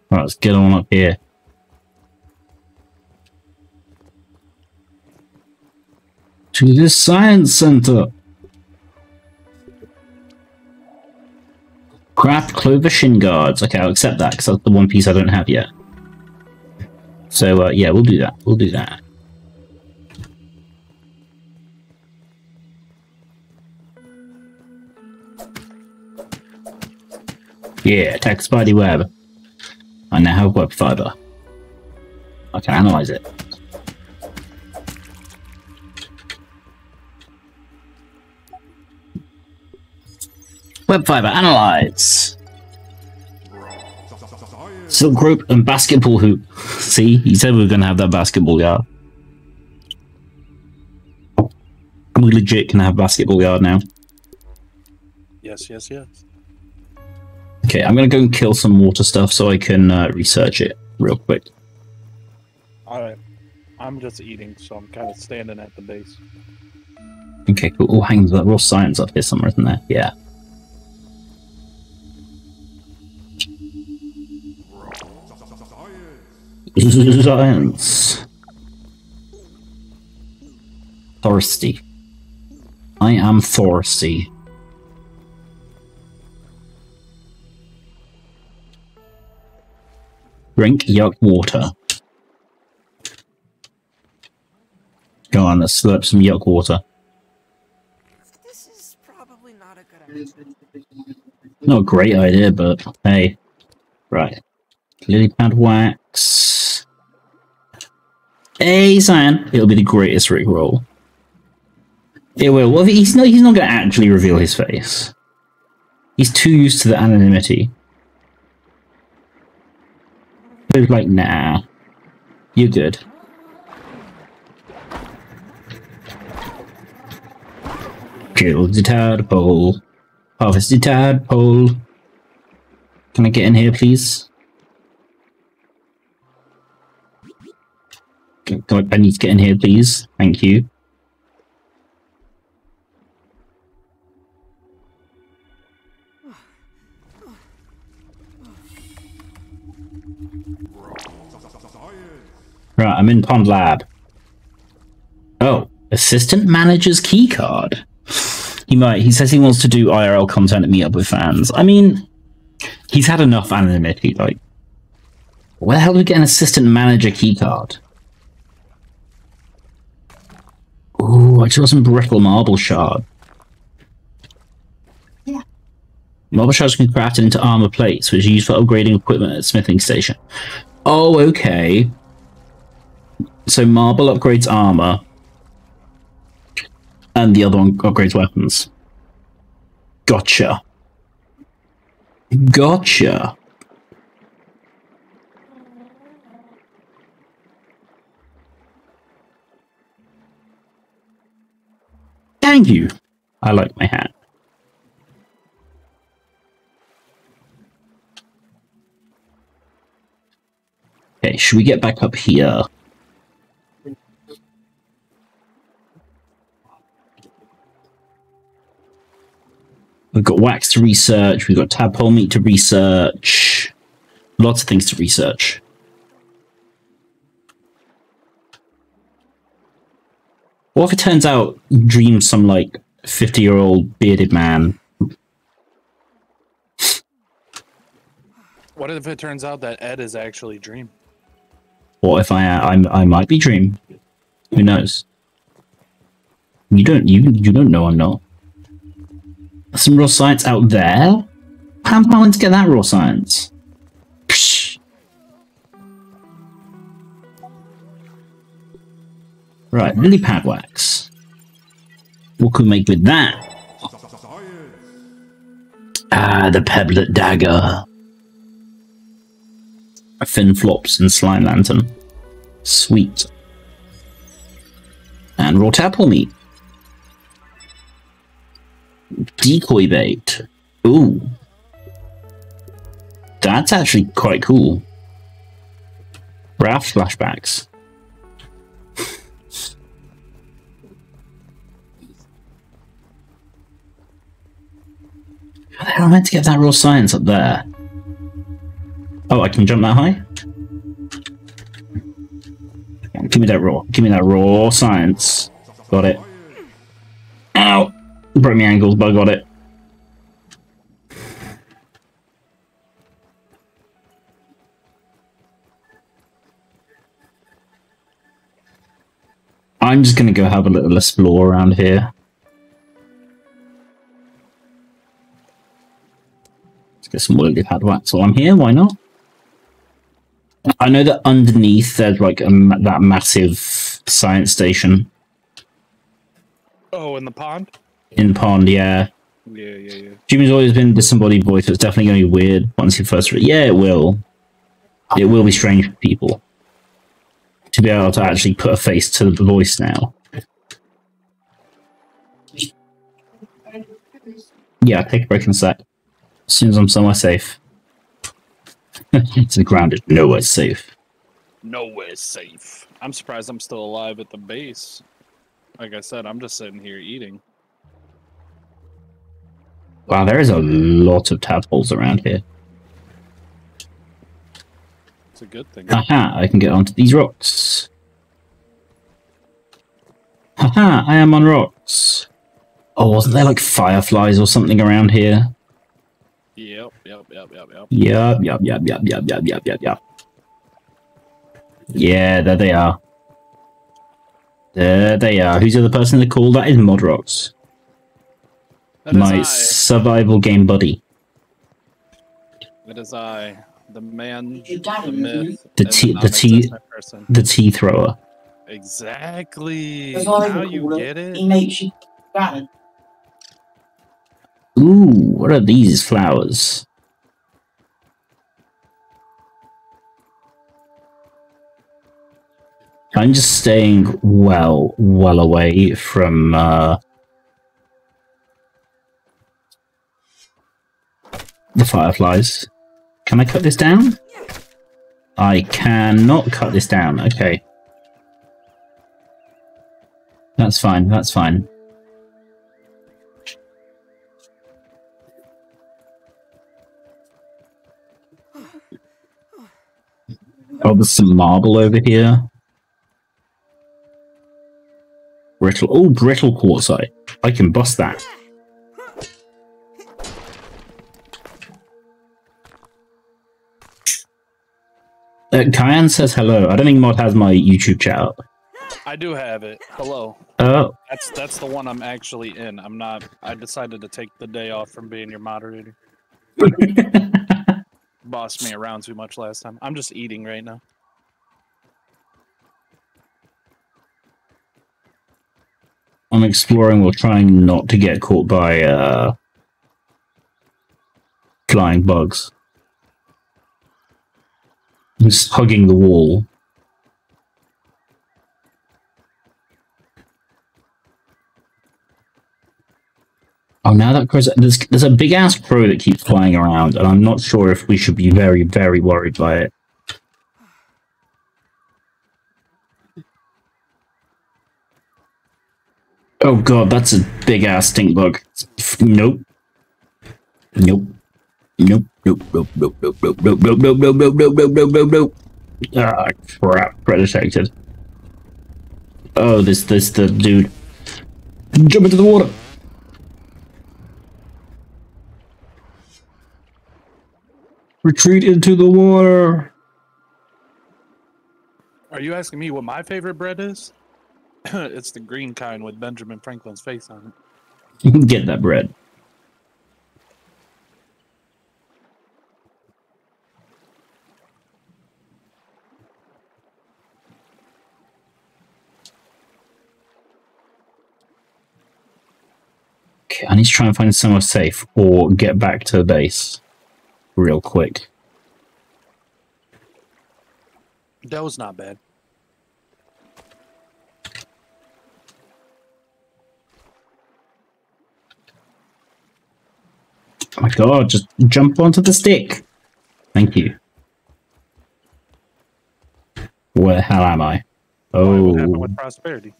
Right, let's get on up here. To the science center. Craft clover shin guards. Okay, I'll accept that because that's the one piece I don't have yet. So uh, yeah, we'll do that. We'll do that. Yeah, attack spidey web. I now have web fiber. I can analyze it. Web fiber, analyze. Silk rope and basketball hoop. See, he said we were going to have that basketball yard. We legit can have basketball yard now. Yes, yes, yes. Okay, I'm going to go and kill some water stuff so I can uh, research it real quick. All right. I'm just eating, so I'm kind of standing at the base. Okay, cool. Oh, hang on, there's science up here somewhere, isn't there? Yeah. Science. Thirsty. I am thirsty. Drink yuck water. Go on, let's slurp some yuck water. This is probably not a good idea. Not a great idea, but hey. Right. Lily pad wax. Hey, Cyan. It'll be the greatest Rick roll. It will. Well, he's not. He's not going to actually reveal his face. He's too used to the anonymity. He's like, nah, you're good. Kill the tadpole. Harvest the tadpole. Can I get in here, please? I need to get in here, please. Thank you. Right, I'm in Pond Lab. Oh, assistant manager's keycard. He might. He says he wants to do IRL content and meet up with fans. I mean, he's had enough anonymity. Like, where the hell do we get an assistant manager keycard? Ooh, I chose some brittle marble shard. Yeah. Marble shards can be crafted into armor plates, which are used for upgrading equipment at smithing station. Oh, okay. So marble upgrades armor, and the other one upgrades weapons. Gotcha. Gotcha. Thank you. I like my hat. Okay, should we get back up here? We've got wax to research. We've got tadpole meat to research. Lots of things to research. What if it turns out Dream's some like fifty-year-old bearded man? What if it turns out that Ed is actually Dream? What if I I I might be Dream? Who knows? You don't you you don't know I'm not. Some raw science out there. How am I going to get that raw science? Psh. Right, lily pad wax. What can we make with that? Ah, the pebblet dagger. A fin flops and slime lantern. Sweet. And raw tadpole meat. Decoy bait. Ooh. That's actually quite cool. Raft flashbacks. How am I meant to get that raw science up there? Oh, I can jump that high? Give me that raw. Give me that raw science. Got it. Ow! Broke my ankles, but I got it. I'm just gonna go have a little explore around here. Let's get some pad wax while I'm here, why not? I know that underneath there's like a, that massive science station Oh, in the pond? in the Pond, yeah. Yeah, yeah, yeah. Jimmy's always been disembodied voice, so it's definitely going to be weird once you first. Re- yeah, it will. It will be strange for people to be able to actually put a face to the voice now. Yeah, take a break in a sec. As soon as I'm somewhere safe. it's grounded. Nowhere safe. Nowhere safe. I'm surprised I'm still alive at the base. Like I said, I'm just sitting here eating. Wow, there is a lot of tadpoles around here. It's a good thing. Haha, I can get onto these rocks. Haha, I am on rocks. Oh, wasn't there like fireflies or something around here? Yep, yep, yep, yep, yep. Yup, yup, yup, yup, yup, yup, yup, yup, yup. Yeah, there they are. There they are. Who's the other person in the call? That is Modrox. That is my I. survival game buddy. It is I, the man, the got myth, The and tea- the tea- person. The tea thrower. Exactly. As Now you get it. He makes you valid. Ooh, what are these flowers? I'm just staying well, well away from uh, the fireflies. Can I cut this down? I cannot cut this down. Okay. That's fine. That's fine. Oh, there's some marble over here. Brittle. Oh, brittle quartzite. I can bust that. Uh, Kyan says hello. I don't think Mod has my YouTube chat up. I do have it. Hello. Oh, That's that's the one I'm actually in. I'm not. I decided to take the day off from being your moderator. Bossed me around too much last time. I'm just eating right now. I'm exploring while trying not to get caught by uh, flying bugs. I'm just hugging the wall. Oh, now that crow's there's there's a big ass crow that keeps flying around, and I'm not sure if we should be very very worried by it. Oh god, that's a big ass stink bug. Nope. Nope. Nope. Nope. Nope. Nope. Nope. Nope. Nope. Nope. Nope. Nope. Nope. Nope. Ah, crap. Threat detected. Oh, this this the dude. Jump into the water. Retreat into the water. Are you asking me what my favorite bread is? it's the green kind with Benjamin Franklin's face on it. You can get that bread. Okay, I need to try and find somewhere safe or get back to the base real quick. That was not bad. Oh my god, just jump onto the stick. Thank you. Where the hell am I? What Oh, with prosperity?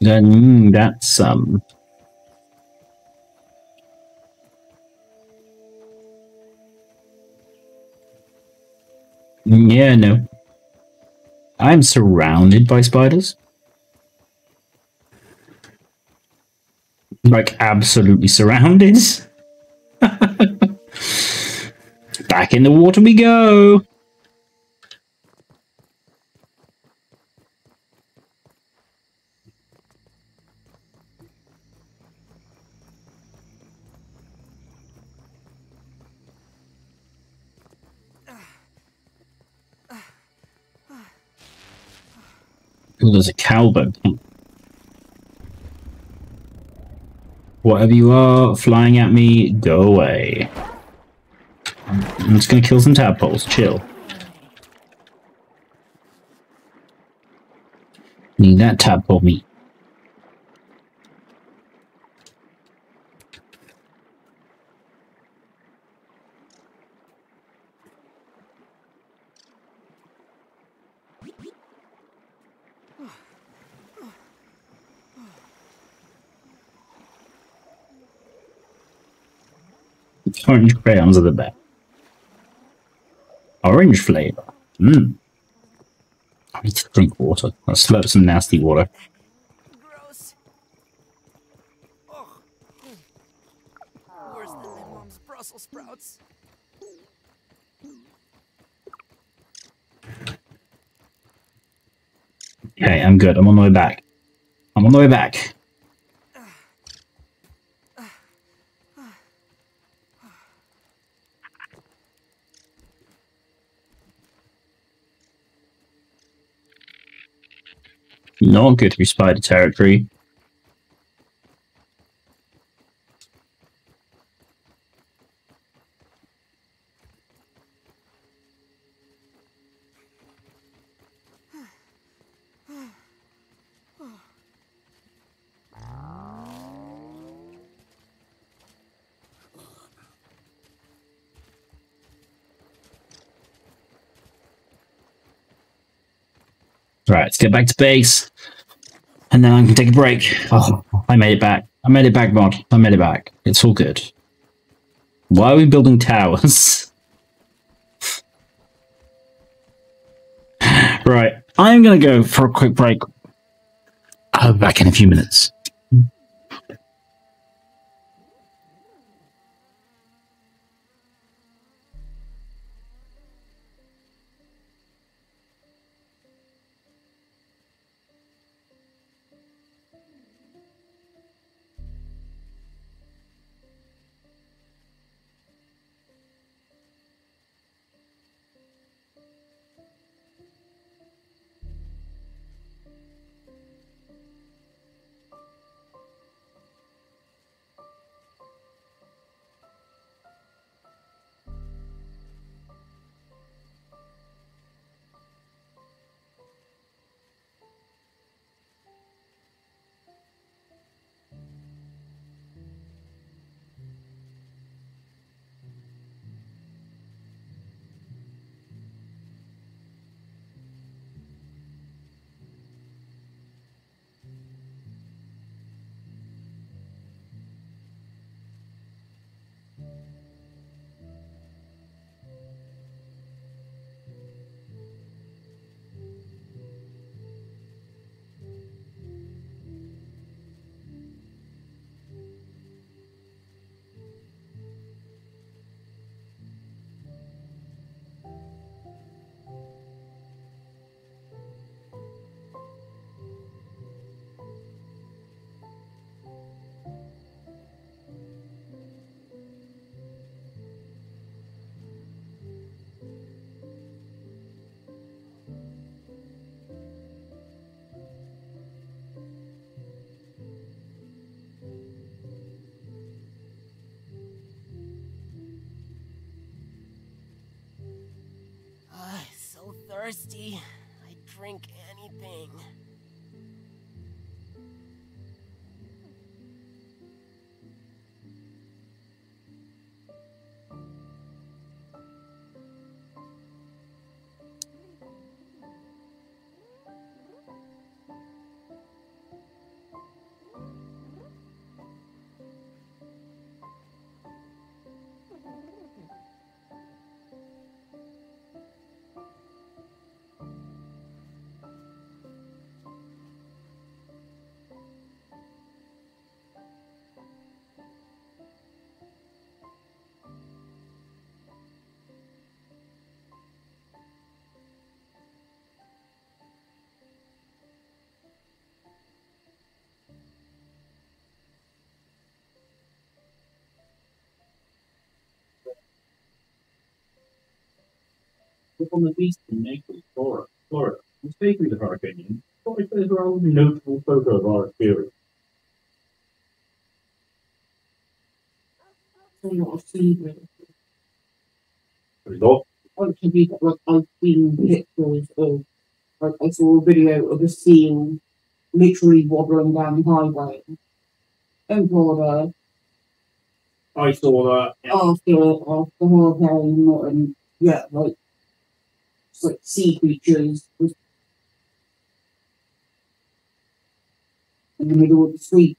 then that's um. Yeah, no. I'm surrounded by spiders. Like absolutely surrounded. Back in the water we go. There's a cowbird. Whatever you are flying at me, go away. I'm just gonna kill some tadpoles. Chill. Need that tadpole meat. Orange crayons are the best. Orange flavor. Mmm. I need to drink water. I'll slurp some nasty water. Gross. Ugh. Worse than my mom's Brussels sprouts. Okay, I'm good. I'm on my way back. I'm on the way back. Not good through spider territory. Right, let's get back to base. And then I can take a break. Oh, I made it back. I made it back, Mod. I made it back. It's all good. Why are we building towers? right, I'm going to go for a quick break. I'll be back in a few minutes. Anything. On the beast in Naples, Florida, Florida. In speaking of what if there's a only notable photo of our experience? Not a secret. Result? Have you got, like, I've seen pictures of, like, I saw a video of a scene literally waddling down the highway oh, in Florida I saw that. after, after hurricane and, yeah, like, like sea creatures in the middle of the street.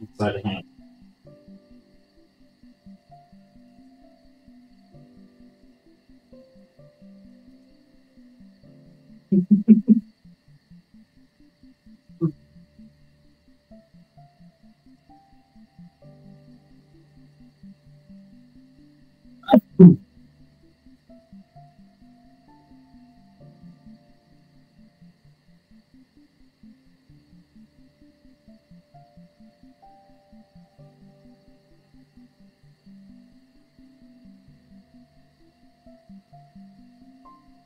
Inside hand. Thank you.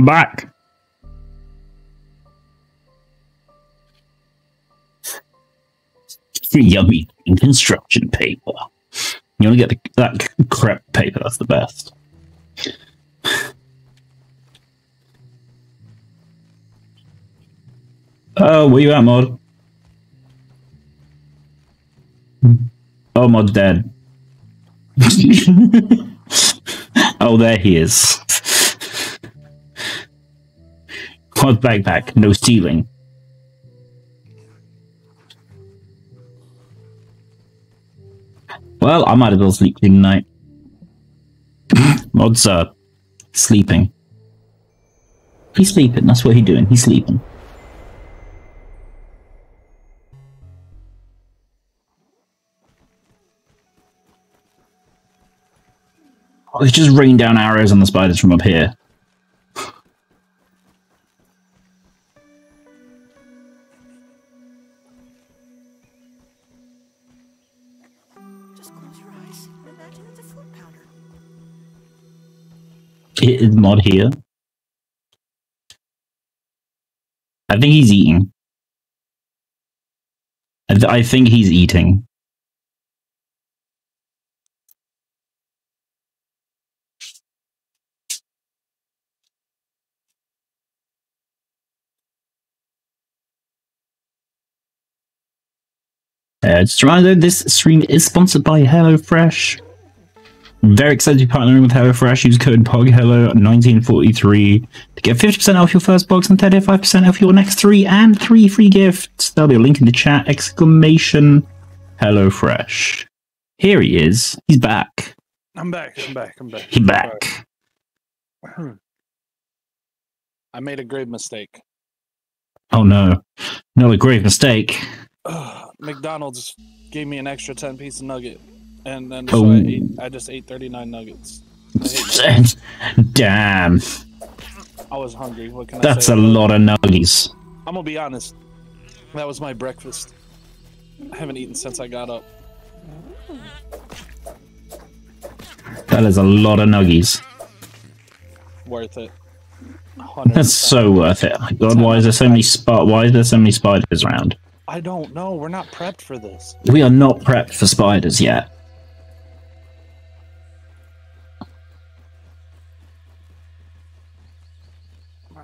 I'm back. Yummy construction paper. You to get the, that crepe paper? That's the best. Oh, where you at, Mod? Oh, Mod's dead. oh, there he is. Mod backpack, no stealing. Well, I might as well sleep tonight. Mod's uh, sleeping. He's sleeping. That's what he's doing. He's sleeping. Oh, it's just rained down arrows on the spiders from up here. Mod here? I think he's eating. I, th- I think he's eating. Uh, just a reminder, this stream is sponsored by HelloFresh. Very excited to be partnering with HelloFresh. Use code POGHello1943 to get 50% off your first box and 35% off your next three and three free gifts. There'll be a link in the chat. Exclamation HelloFresh. Here he is. He's back. I'm back. I'm back. I'm back. He's back. I made a grave mistake. Oh no. Not a grave mistake. Ugh, McDonald's gave me an extra ten piece nugget, and then so Oh. I, ate, I just ate thirty nine nuggets. I, Damn. I was hungry. What can I That's say? a lot of nuggets. I'm gonna be honest. That was my breakfast. I haven't eaten since I got up. That is a lot of nuggies. Worth it. That's so worth it. My god, why is there so many spot why is there so many spiders around? I don't know. We're not prepped for this. We are not prepped for spiders yet.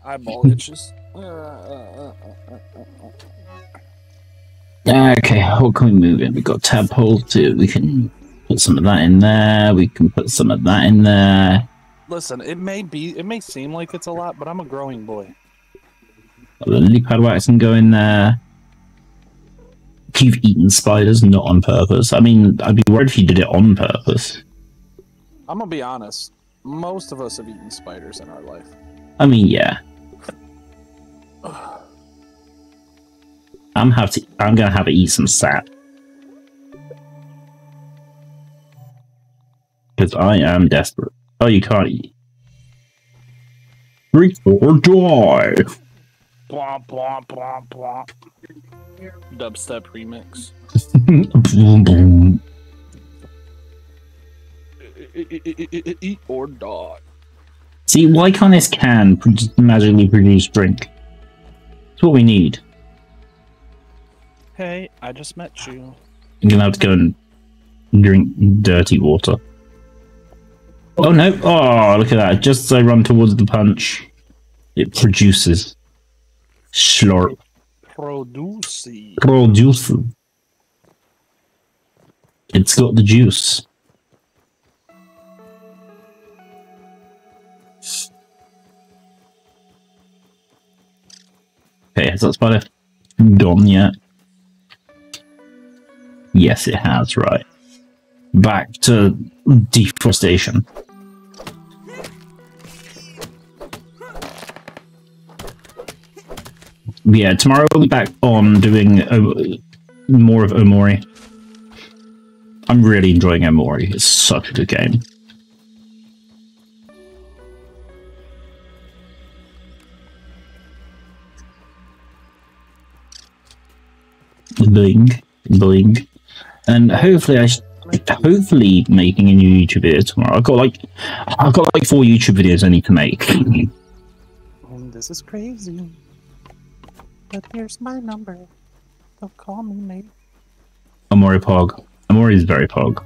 Eyeball itches. Okay, how can we move it? We've got tadpole too. We can put some of that in there. We can put some of that in there. Listen, it may be, it may seem like it's a lot, but I'm a growing boy. The lily pad wax can go in there. You've eaten spiders, not on purpose. I mean, I'd be worried if you did it on purpose. I'm gonna be honest. Most of us have eaten spiders in our life. I mean, yeah. I'm have to. I'm gonna have to eat some sap because I am desperate. Oh, you can't eat. Drink or die. Blah blah blah blah. Dubstep remix. Boom, boom. Eat or die. See, why can't this can just magically produce drink? That's what we need. Hey, I just met you. I'm gonna have to go and drink dirty water. Oh no! Oh, look at that! Just as I run towards the punch, it produces slurp Produce. produce. It's got the juice. Okay, has that spider gone yet? Yes, it has, right. Back to deforestation. Yeah, tomorrow we'll be back on doing uh, more of Omori. I'm really enjoying Omori. It's such a good game. Bling, bling, and hopefully I, hopefully making a new YouTube video tomorrow. I've got like, I've got like four YouTube videos I need to make. And this is crazy. But here's my number. Don't call me, mate. Omori Pog. Omori is very Pog.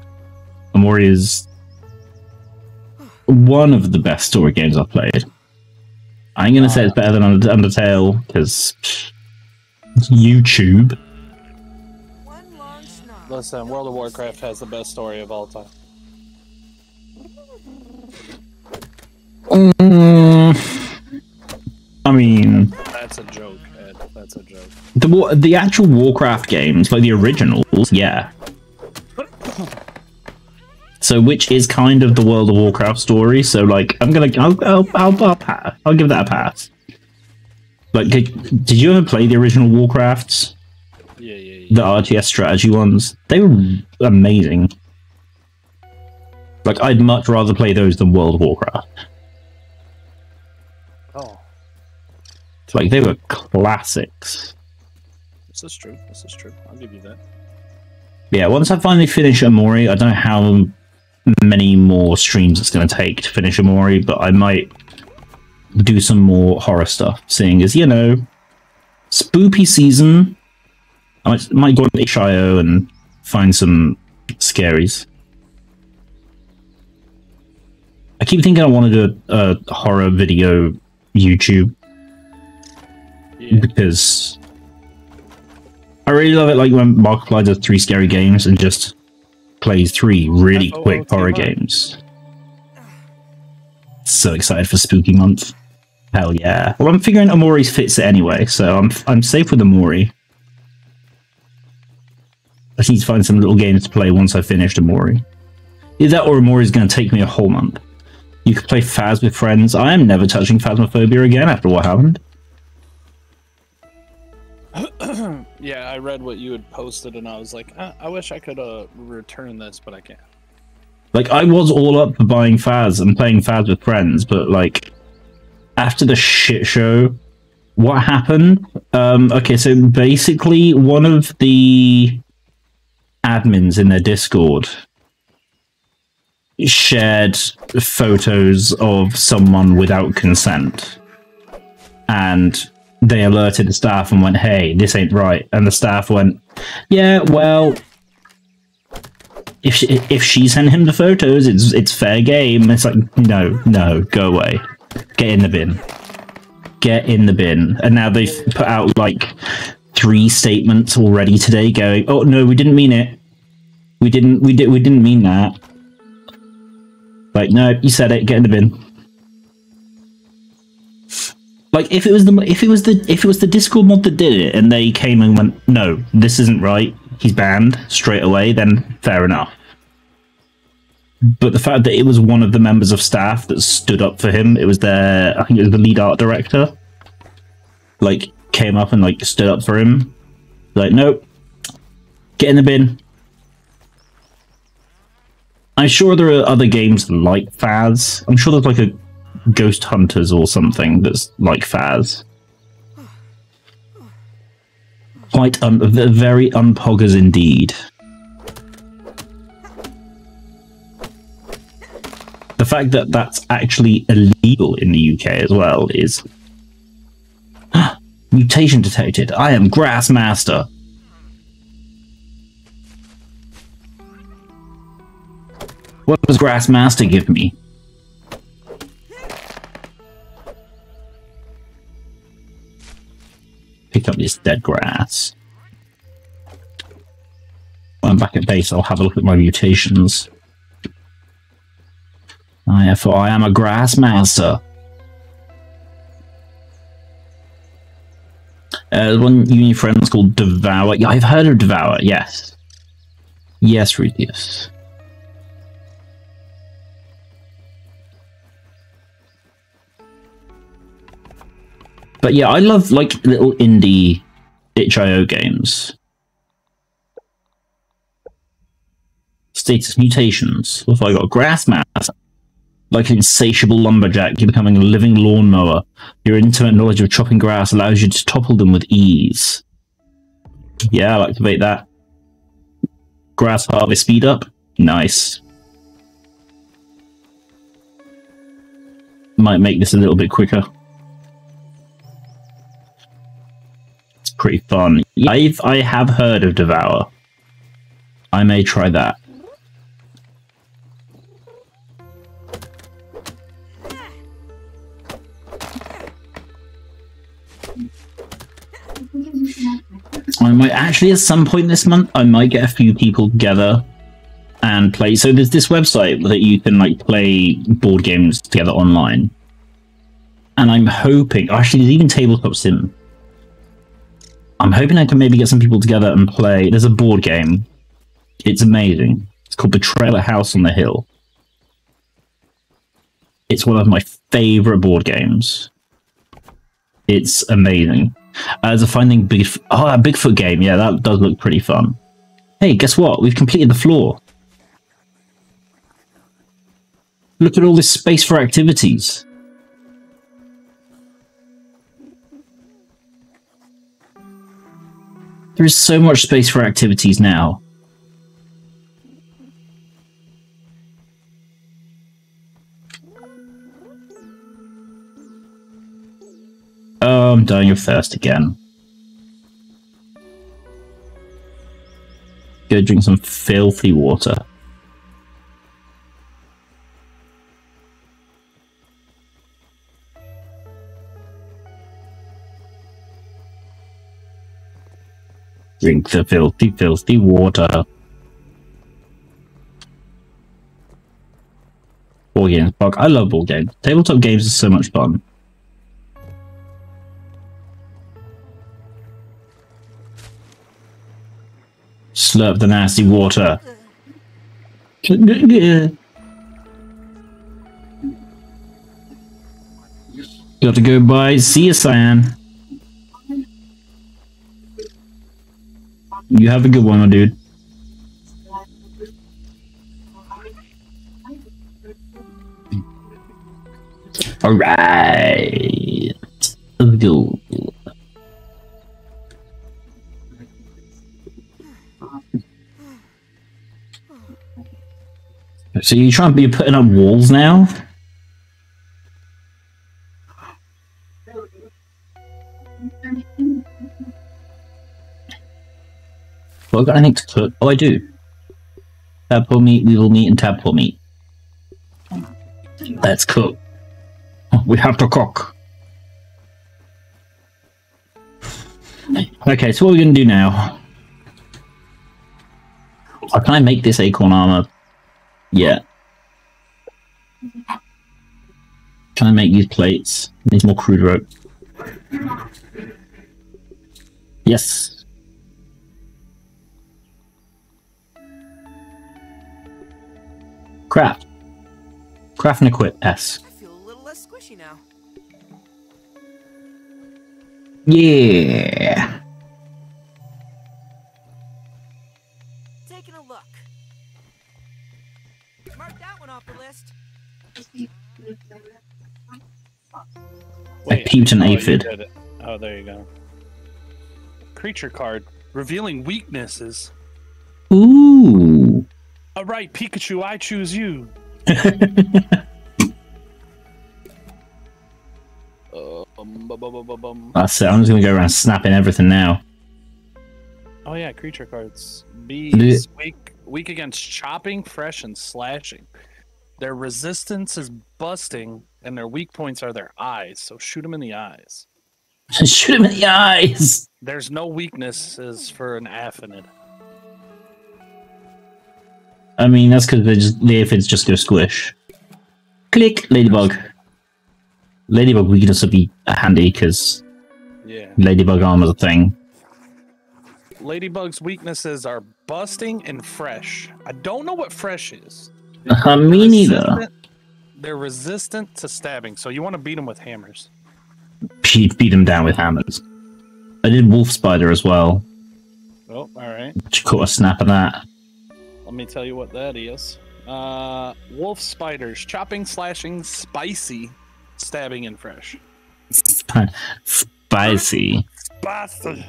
Omori is one of the best story games I've played. I'm gonna say it's better than Undertale because YouTube. One long snarl. Listen, World of Warcraft has the best story of all time. Mm, I mean, That's a joke, Ed. That's a joke. the the actual Warcraft games, like the originals, yeah. So, which is kind of the World of Warcraft story. So, like, I'm gonna, I'll, I'll, I'll, I'll, pass. I'll give that a pass. Like, did, did you ever play the original Warcrafts? The RTS strategy ones, they were amazing. Like, I'd much rather play those than World of Warcraft. Oh, Like, they were classics. this is true. This is true. I'll give you that. Yeah, once I finally finish Omori, I don't know how many more streams it's going to take to finish Omori, but I might do some more horror stuff, seeing as, you know, spoopy season. I might, might go on itch.io and find some scaries. I keep thinking I want to do a, a horror video YouTube Yeah. because I really love it. Like when Markiplier does three scary games and just plays three really quick horror games. So excited for Spooky Month! Hell yeah! Well, I'm figuring Omori fits it anyway, so I'm I'm safe with Omori. I need to find some little games to play once I've finished Omori. Either that or Omori is going to take me a whole month. You could play Phas with friends. I am never touching Phasmophobia again after what happened. Yeah, I read what you had posted, and I was like, uh, I wish I could uh, return this, but I can't. Like I was all up for buying Phas and playing Phas with friends, but like after the shit show, what happened? Um, okay, so basically one of the admins in their Discord shared photos of someone without consent, and they alerted the staff and went, "Hey, this ain't right," and the staff went, "Yeah, well." If she, if she sent him the photos, it's it's fair game. It's like no, no, go away, get in the bin, get in the bin. And now they've put out like three statements already today, going, "Oh no, we didn't mean it. We didn't. We did. We didn't mean that." Like, no, you said it. Get in the bin. Like, if it was the if it was the if it was the Discord mod that did it, and they came and went, "No, this isn't right. He's banned straight away," then fair enough. But the fact that it was one of the members of staff that stood up for him, it was their, I think it was the lead art director, like came up and like stood up for him. Like, nope, get in the bin. I'm sure there are other games like Phas. I'm sure there's like a Ghost Hunters or something that's like Phas. Quite un- very unpoggers indeed. The fact that that's actually illegal in the UK as well is mutation detected. I am Grassmaster. What does Grassmaster give me? Pick up this dead grass. When I'm back at base, I'll have a look at my mutations. I for I am a Grassmaster. Uh, one uni friend's called Devour. Yeah, I've heard of Devour. Yes, yes, Ruthius. But yeah, I love like little indie itch.io games. Status mutations. What have I got? Grass Grassmaster. Like an insatiable lumberjack, you're becoming a living lawnmower. Your intimate knowledge of chopping grass allows you to topple them with ease. Yeah, I'll activate that. Grass harvest speed up. Nice. Might make this a little bit quicker. It's pretty fun. I've I have heard of Devour. I may try that. I might actually at some point this month I might get a few people together and play. So there's this website that you can like play board games together online, and I'm hoping actually there's even tabletop sim. I'm hoping I can maybe get some people together and play. There's a board game. It's amazing. It's called Betrayal at House on the Hill. It's one of my favorite board games. It's amazing. Uh, As a finding big oh a Bigfoot game, yeah, that does look pretty fun. Hey, guess what? We've completed the floor. Look at all this space for activities. There is so much space for activities now. I'm dying of thirst again. Go drink some filthy water. Drink the filthy, filthy water. Board games, fuck. I love board games. Tabletop games are so much fun. Slurp the nasty water. Got to go by. See you, Cyan. You have a good one, my dude. All right. Let's go. So you trying to be putting up walls now? Well, I got anything to cook? Oh, I do. Tadpole meat, will meat, and tadpole meat. Let's cook. We have to cook. Okay, so what are we going to do now? Oh, can I make this acorn armor? Yeah. Can I make these plates? Needs more crude rope. Yes. Craft. Craft and equip. S. I feel a little less squishy now. Yeah. I peeped an oh, you aphid. Oh, there you go. Creature card revealing weaknesses. Ooh. All right, Pikachu, I choose you. Uh, bum, bum, bum, bum, bum. That's it. I'm just gonna go around snapping everything now. Oh yeah, creature cards. The- Bees weak weak against chopping, fresh, and slashing. Their resistance is busting, and their weak points are their eyes. So shoot them in the eyes. Shoot them in the eyes. There's no weaknesses for an aphinid. I mean, that's because just the aphids just go squish. Click, ladybug. Ladybug weakness would be handy because Yeah. ladybug armor's a thing. Ladybug's weaknesses are busting and fresh. I don't know what fresh is. Uh, me neither. They're resistant to stabbing, so you want to beat them with hammers. Beat, beat them down with hammers. I did wolf spider as well. Oh, all right. Which caught a snap of that. Let me tell you what that is. Uh, wolf spiders, chopping, slashing, spicy, stabbing, and fresh. Sp- spicy. Spicy.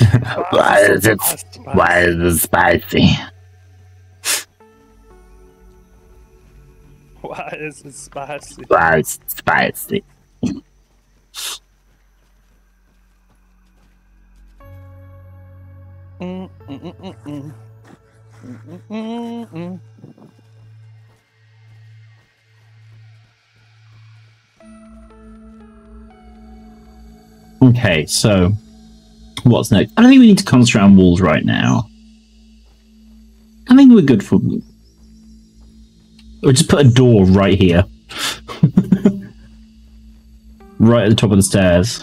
Why is it? Spicy. Why is it spicy? Why is it spicy? Why is it spicy? Okay, so what's next? I don't think we need to concentrate on walls right now. I think we're good for. Or just put a door right here, right at the top of the stairs.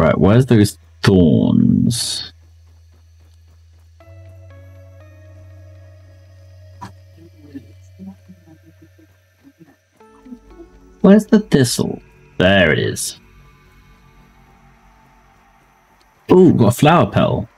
Right, where's those thorns? Where's the thistle? There it is. Ooh, got a flower petal.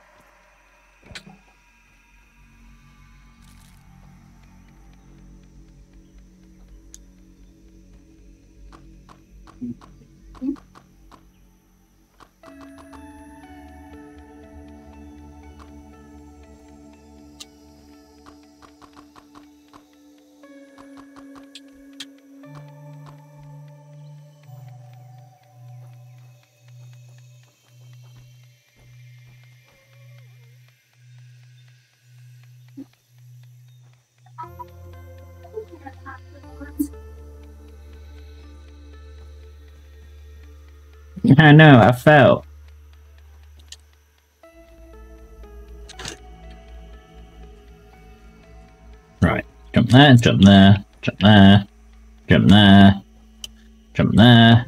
I know, I fell. Right, jump there, jump there, jump there, jump there, jump there.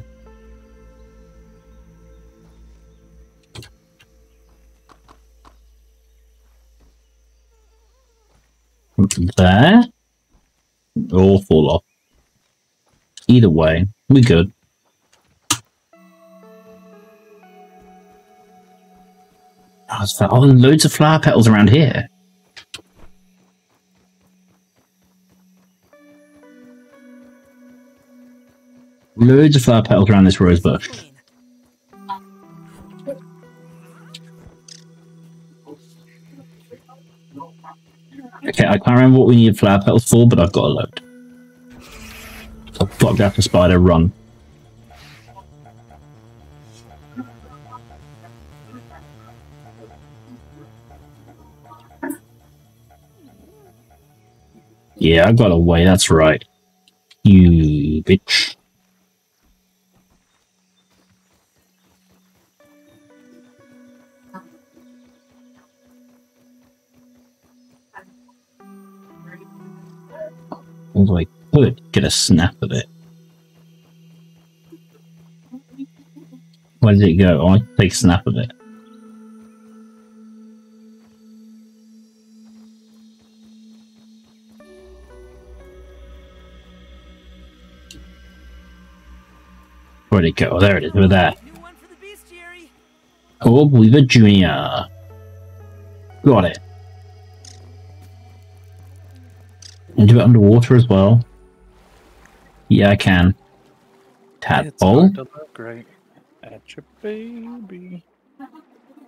There, or fall off. Either way, we good. Oh, oh, loads of flower petals around here. Loads of flower petals around this rose bush. Okay, I can't remember what we need flower petals for, but I've got a load. So, flopjack a spider, run. Yeah, I got away, that's right. You bitch. Although I could get a snap of it. Where did it go? Oh, I take a snap of it. Where'd it go? Oh, there it is, over there. New one for the bestiary. Oh, Weaver Jr. Got it. And do it underwater as well. Yeah, I can. It's Tadpole. hard to look great at your baby.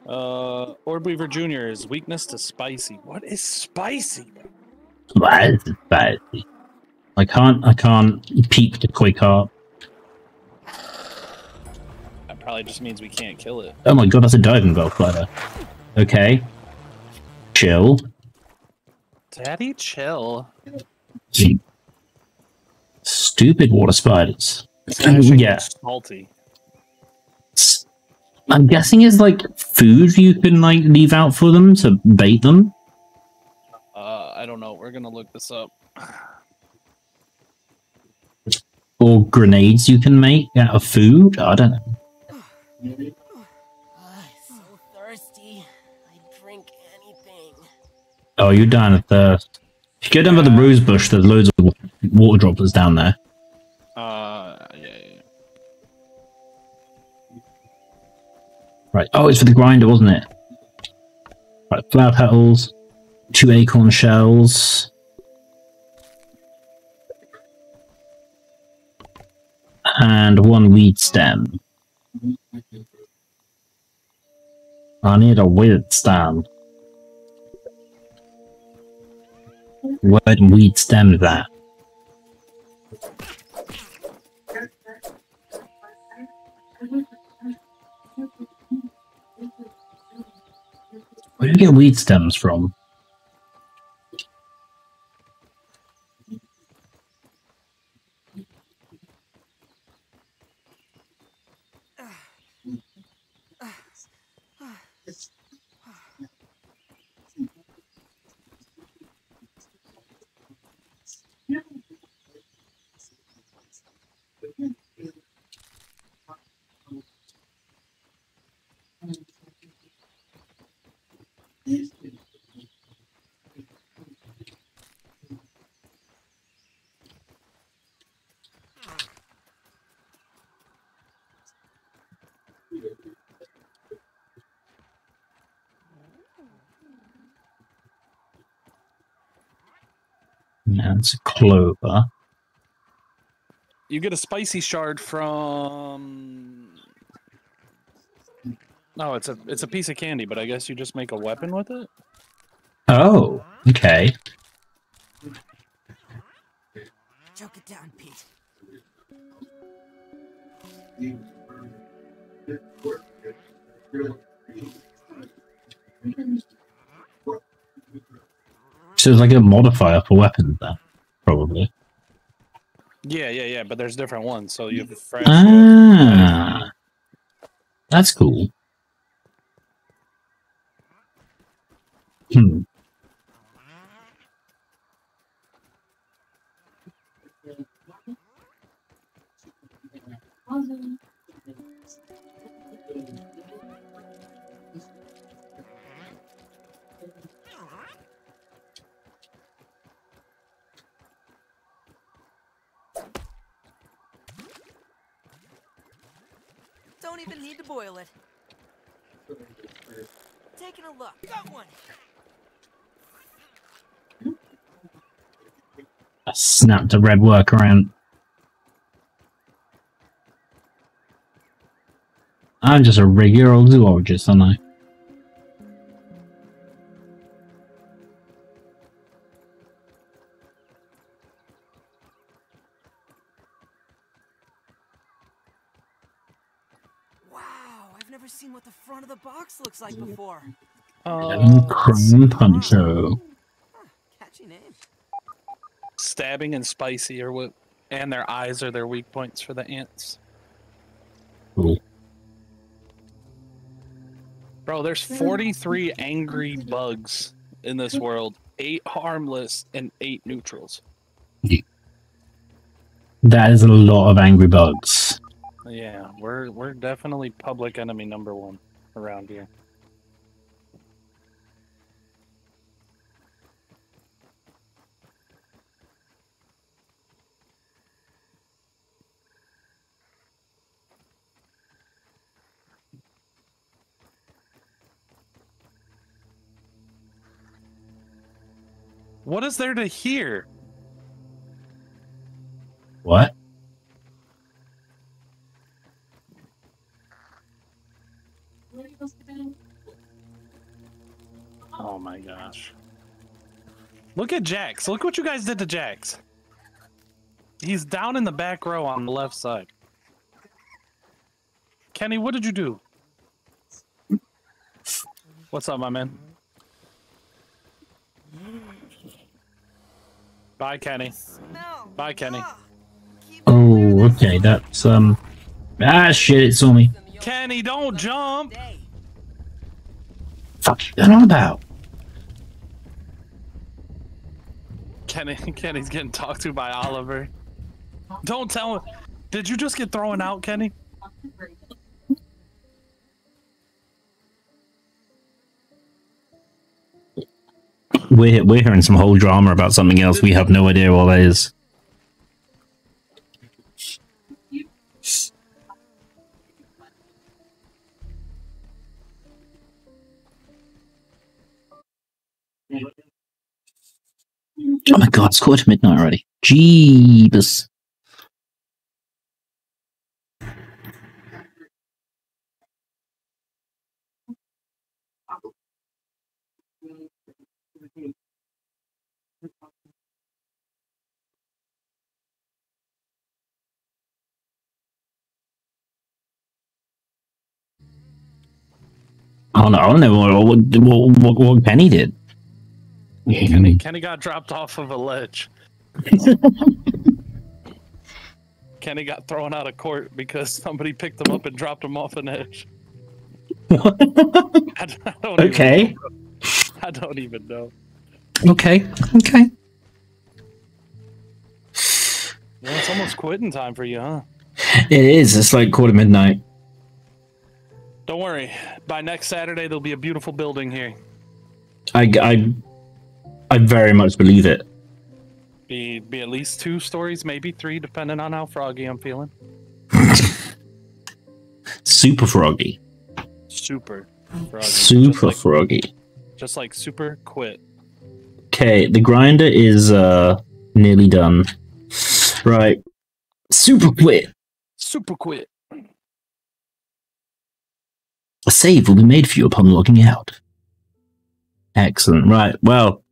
Uh, Orb Weaver Jr. is weakness to spicy. What is spicy? Why is spicy? I can't. I can't peep the quick heart. That probably just means we can't kill it. Oh my god, that's a diving bell flutter. Okay. Chill. Daddy, chill. Stupid water spiders. It's kinda shaking yeah. salty. I'm guessing it's like food you can like leave out for them to bait them. Uh, I don't know. We're gonna look this up. Or grenades you can make out of food. I don't know. So thirsty. I'd drink anything. Oh, you're dying of thirst. If you go down by the rose bush, there's loads of water droplets down there. Uh, yeah, yeah, yeah. Right. Oh, it's for the grinder, wasn't it? Right. Flower petals, two acorn shells. And one weed stem. I need a weed stem. Where weed stem is that? Where do you get weed stems from? That's a clover. You get a spicy shard from. No, it's a it's a piece of candy, but I guess you just make a weapon with it. Oh, okay. Choke it down, Pete. It's like a modifier for weapons then, probably. Yeah, yeah, yeah. But there's different ones, so you have fresh. Ah, that's cool. Hmm. Don't even need to boil it. Taking a look. Got one. I snapped a red workaround. I'm just a regular old zoologist, aren't I? The of the box looks like before. Lemon Crumb Puncho. Catchy name. stabbing and spicy are what, and their eyes are their weak points for the ants. Cool. Bro, there's 43 angry bugs in this world, eight harmless and eight neutrals. That is a lot of angry bugs. Yeah, we're we're definitely public enemy number one around here. What is there to hear? What? Oh my gosh. Look at Jax. Look what you guys did to Jax. He's down in the back row on the left side. Kenny, what did you do? What's up, my man? Bye, Kenny. No. Bye, Kenny. Oh, okay. That's um. Ah, shit! It saw me. Kenny, don't jump. Fuck you going on about? Kenny, Kenny's getting talked to by Oliver. Don't tell him. Did you just get thrown out, Kenny? We're we're hearing some whole drama about something else. We have no idea what that is. Oh my god, it's quarter to midnight already. Jeebus. I don't know. I don't know what, what, what, what Penny did. Kenny, Kenny got dropped off of a ledge. Kenny got thrown out of court because somebody picked him up and dropped him off an edge. I I don't Okay. know. I don't even know. Okay. Okay. Well, it's almost quitting time for you, huh? It is. It's like quarter midnight. Don't worry. By next Saturday, there'll be a beautiful building here. I, I, I very much believe it. Be be at least two stories, maybe three, depending on how froggy I'm feeling. Super froggy. Super froggy. Super just like, froggy. just like super quit. Okay, the grinder is uh nearly done. Right. Super quit. Super quit. A save will be made for you upon logging out. Excellent. Right. Well,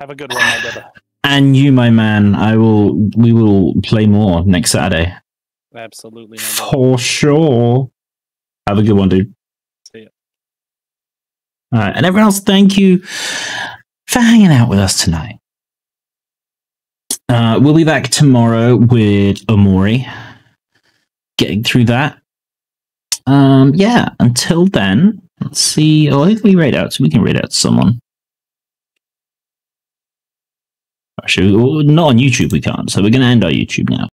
Have a good one, my brother. and you, my man, I will. We will play more next Saturday Absolutely, for sure. Have a good one, dude. See ya. All right, and everyone else, thank you for hanging out with us tonight. Uh, we'll be back tomorrow with Omori, getting through that. Um, yeah. Until then, let's see. Oh, if we rate out, so we can rate out someone. Actually, not on YouTube. We can't. So we're going to end our YouTube now.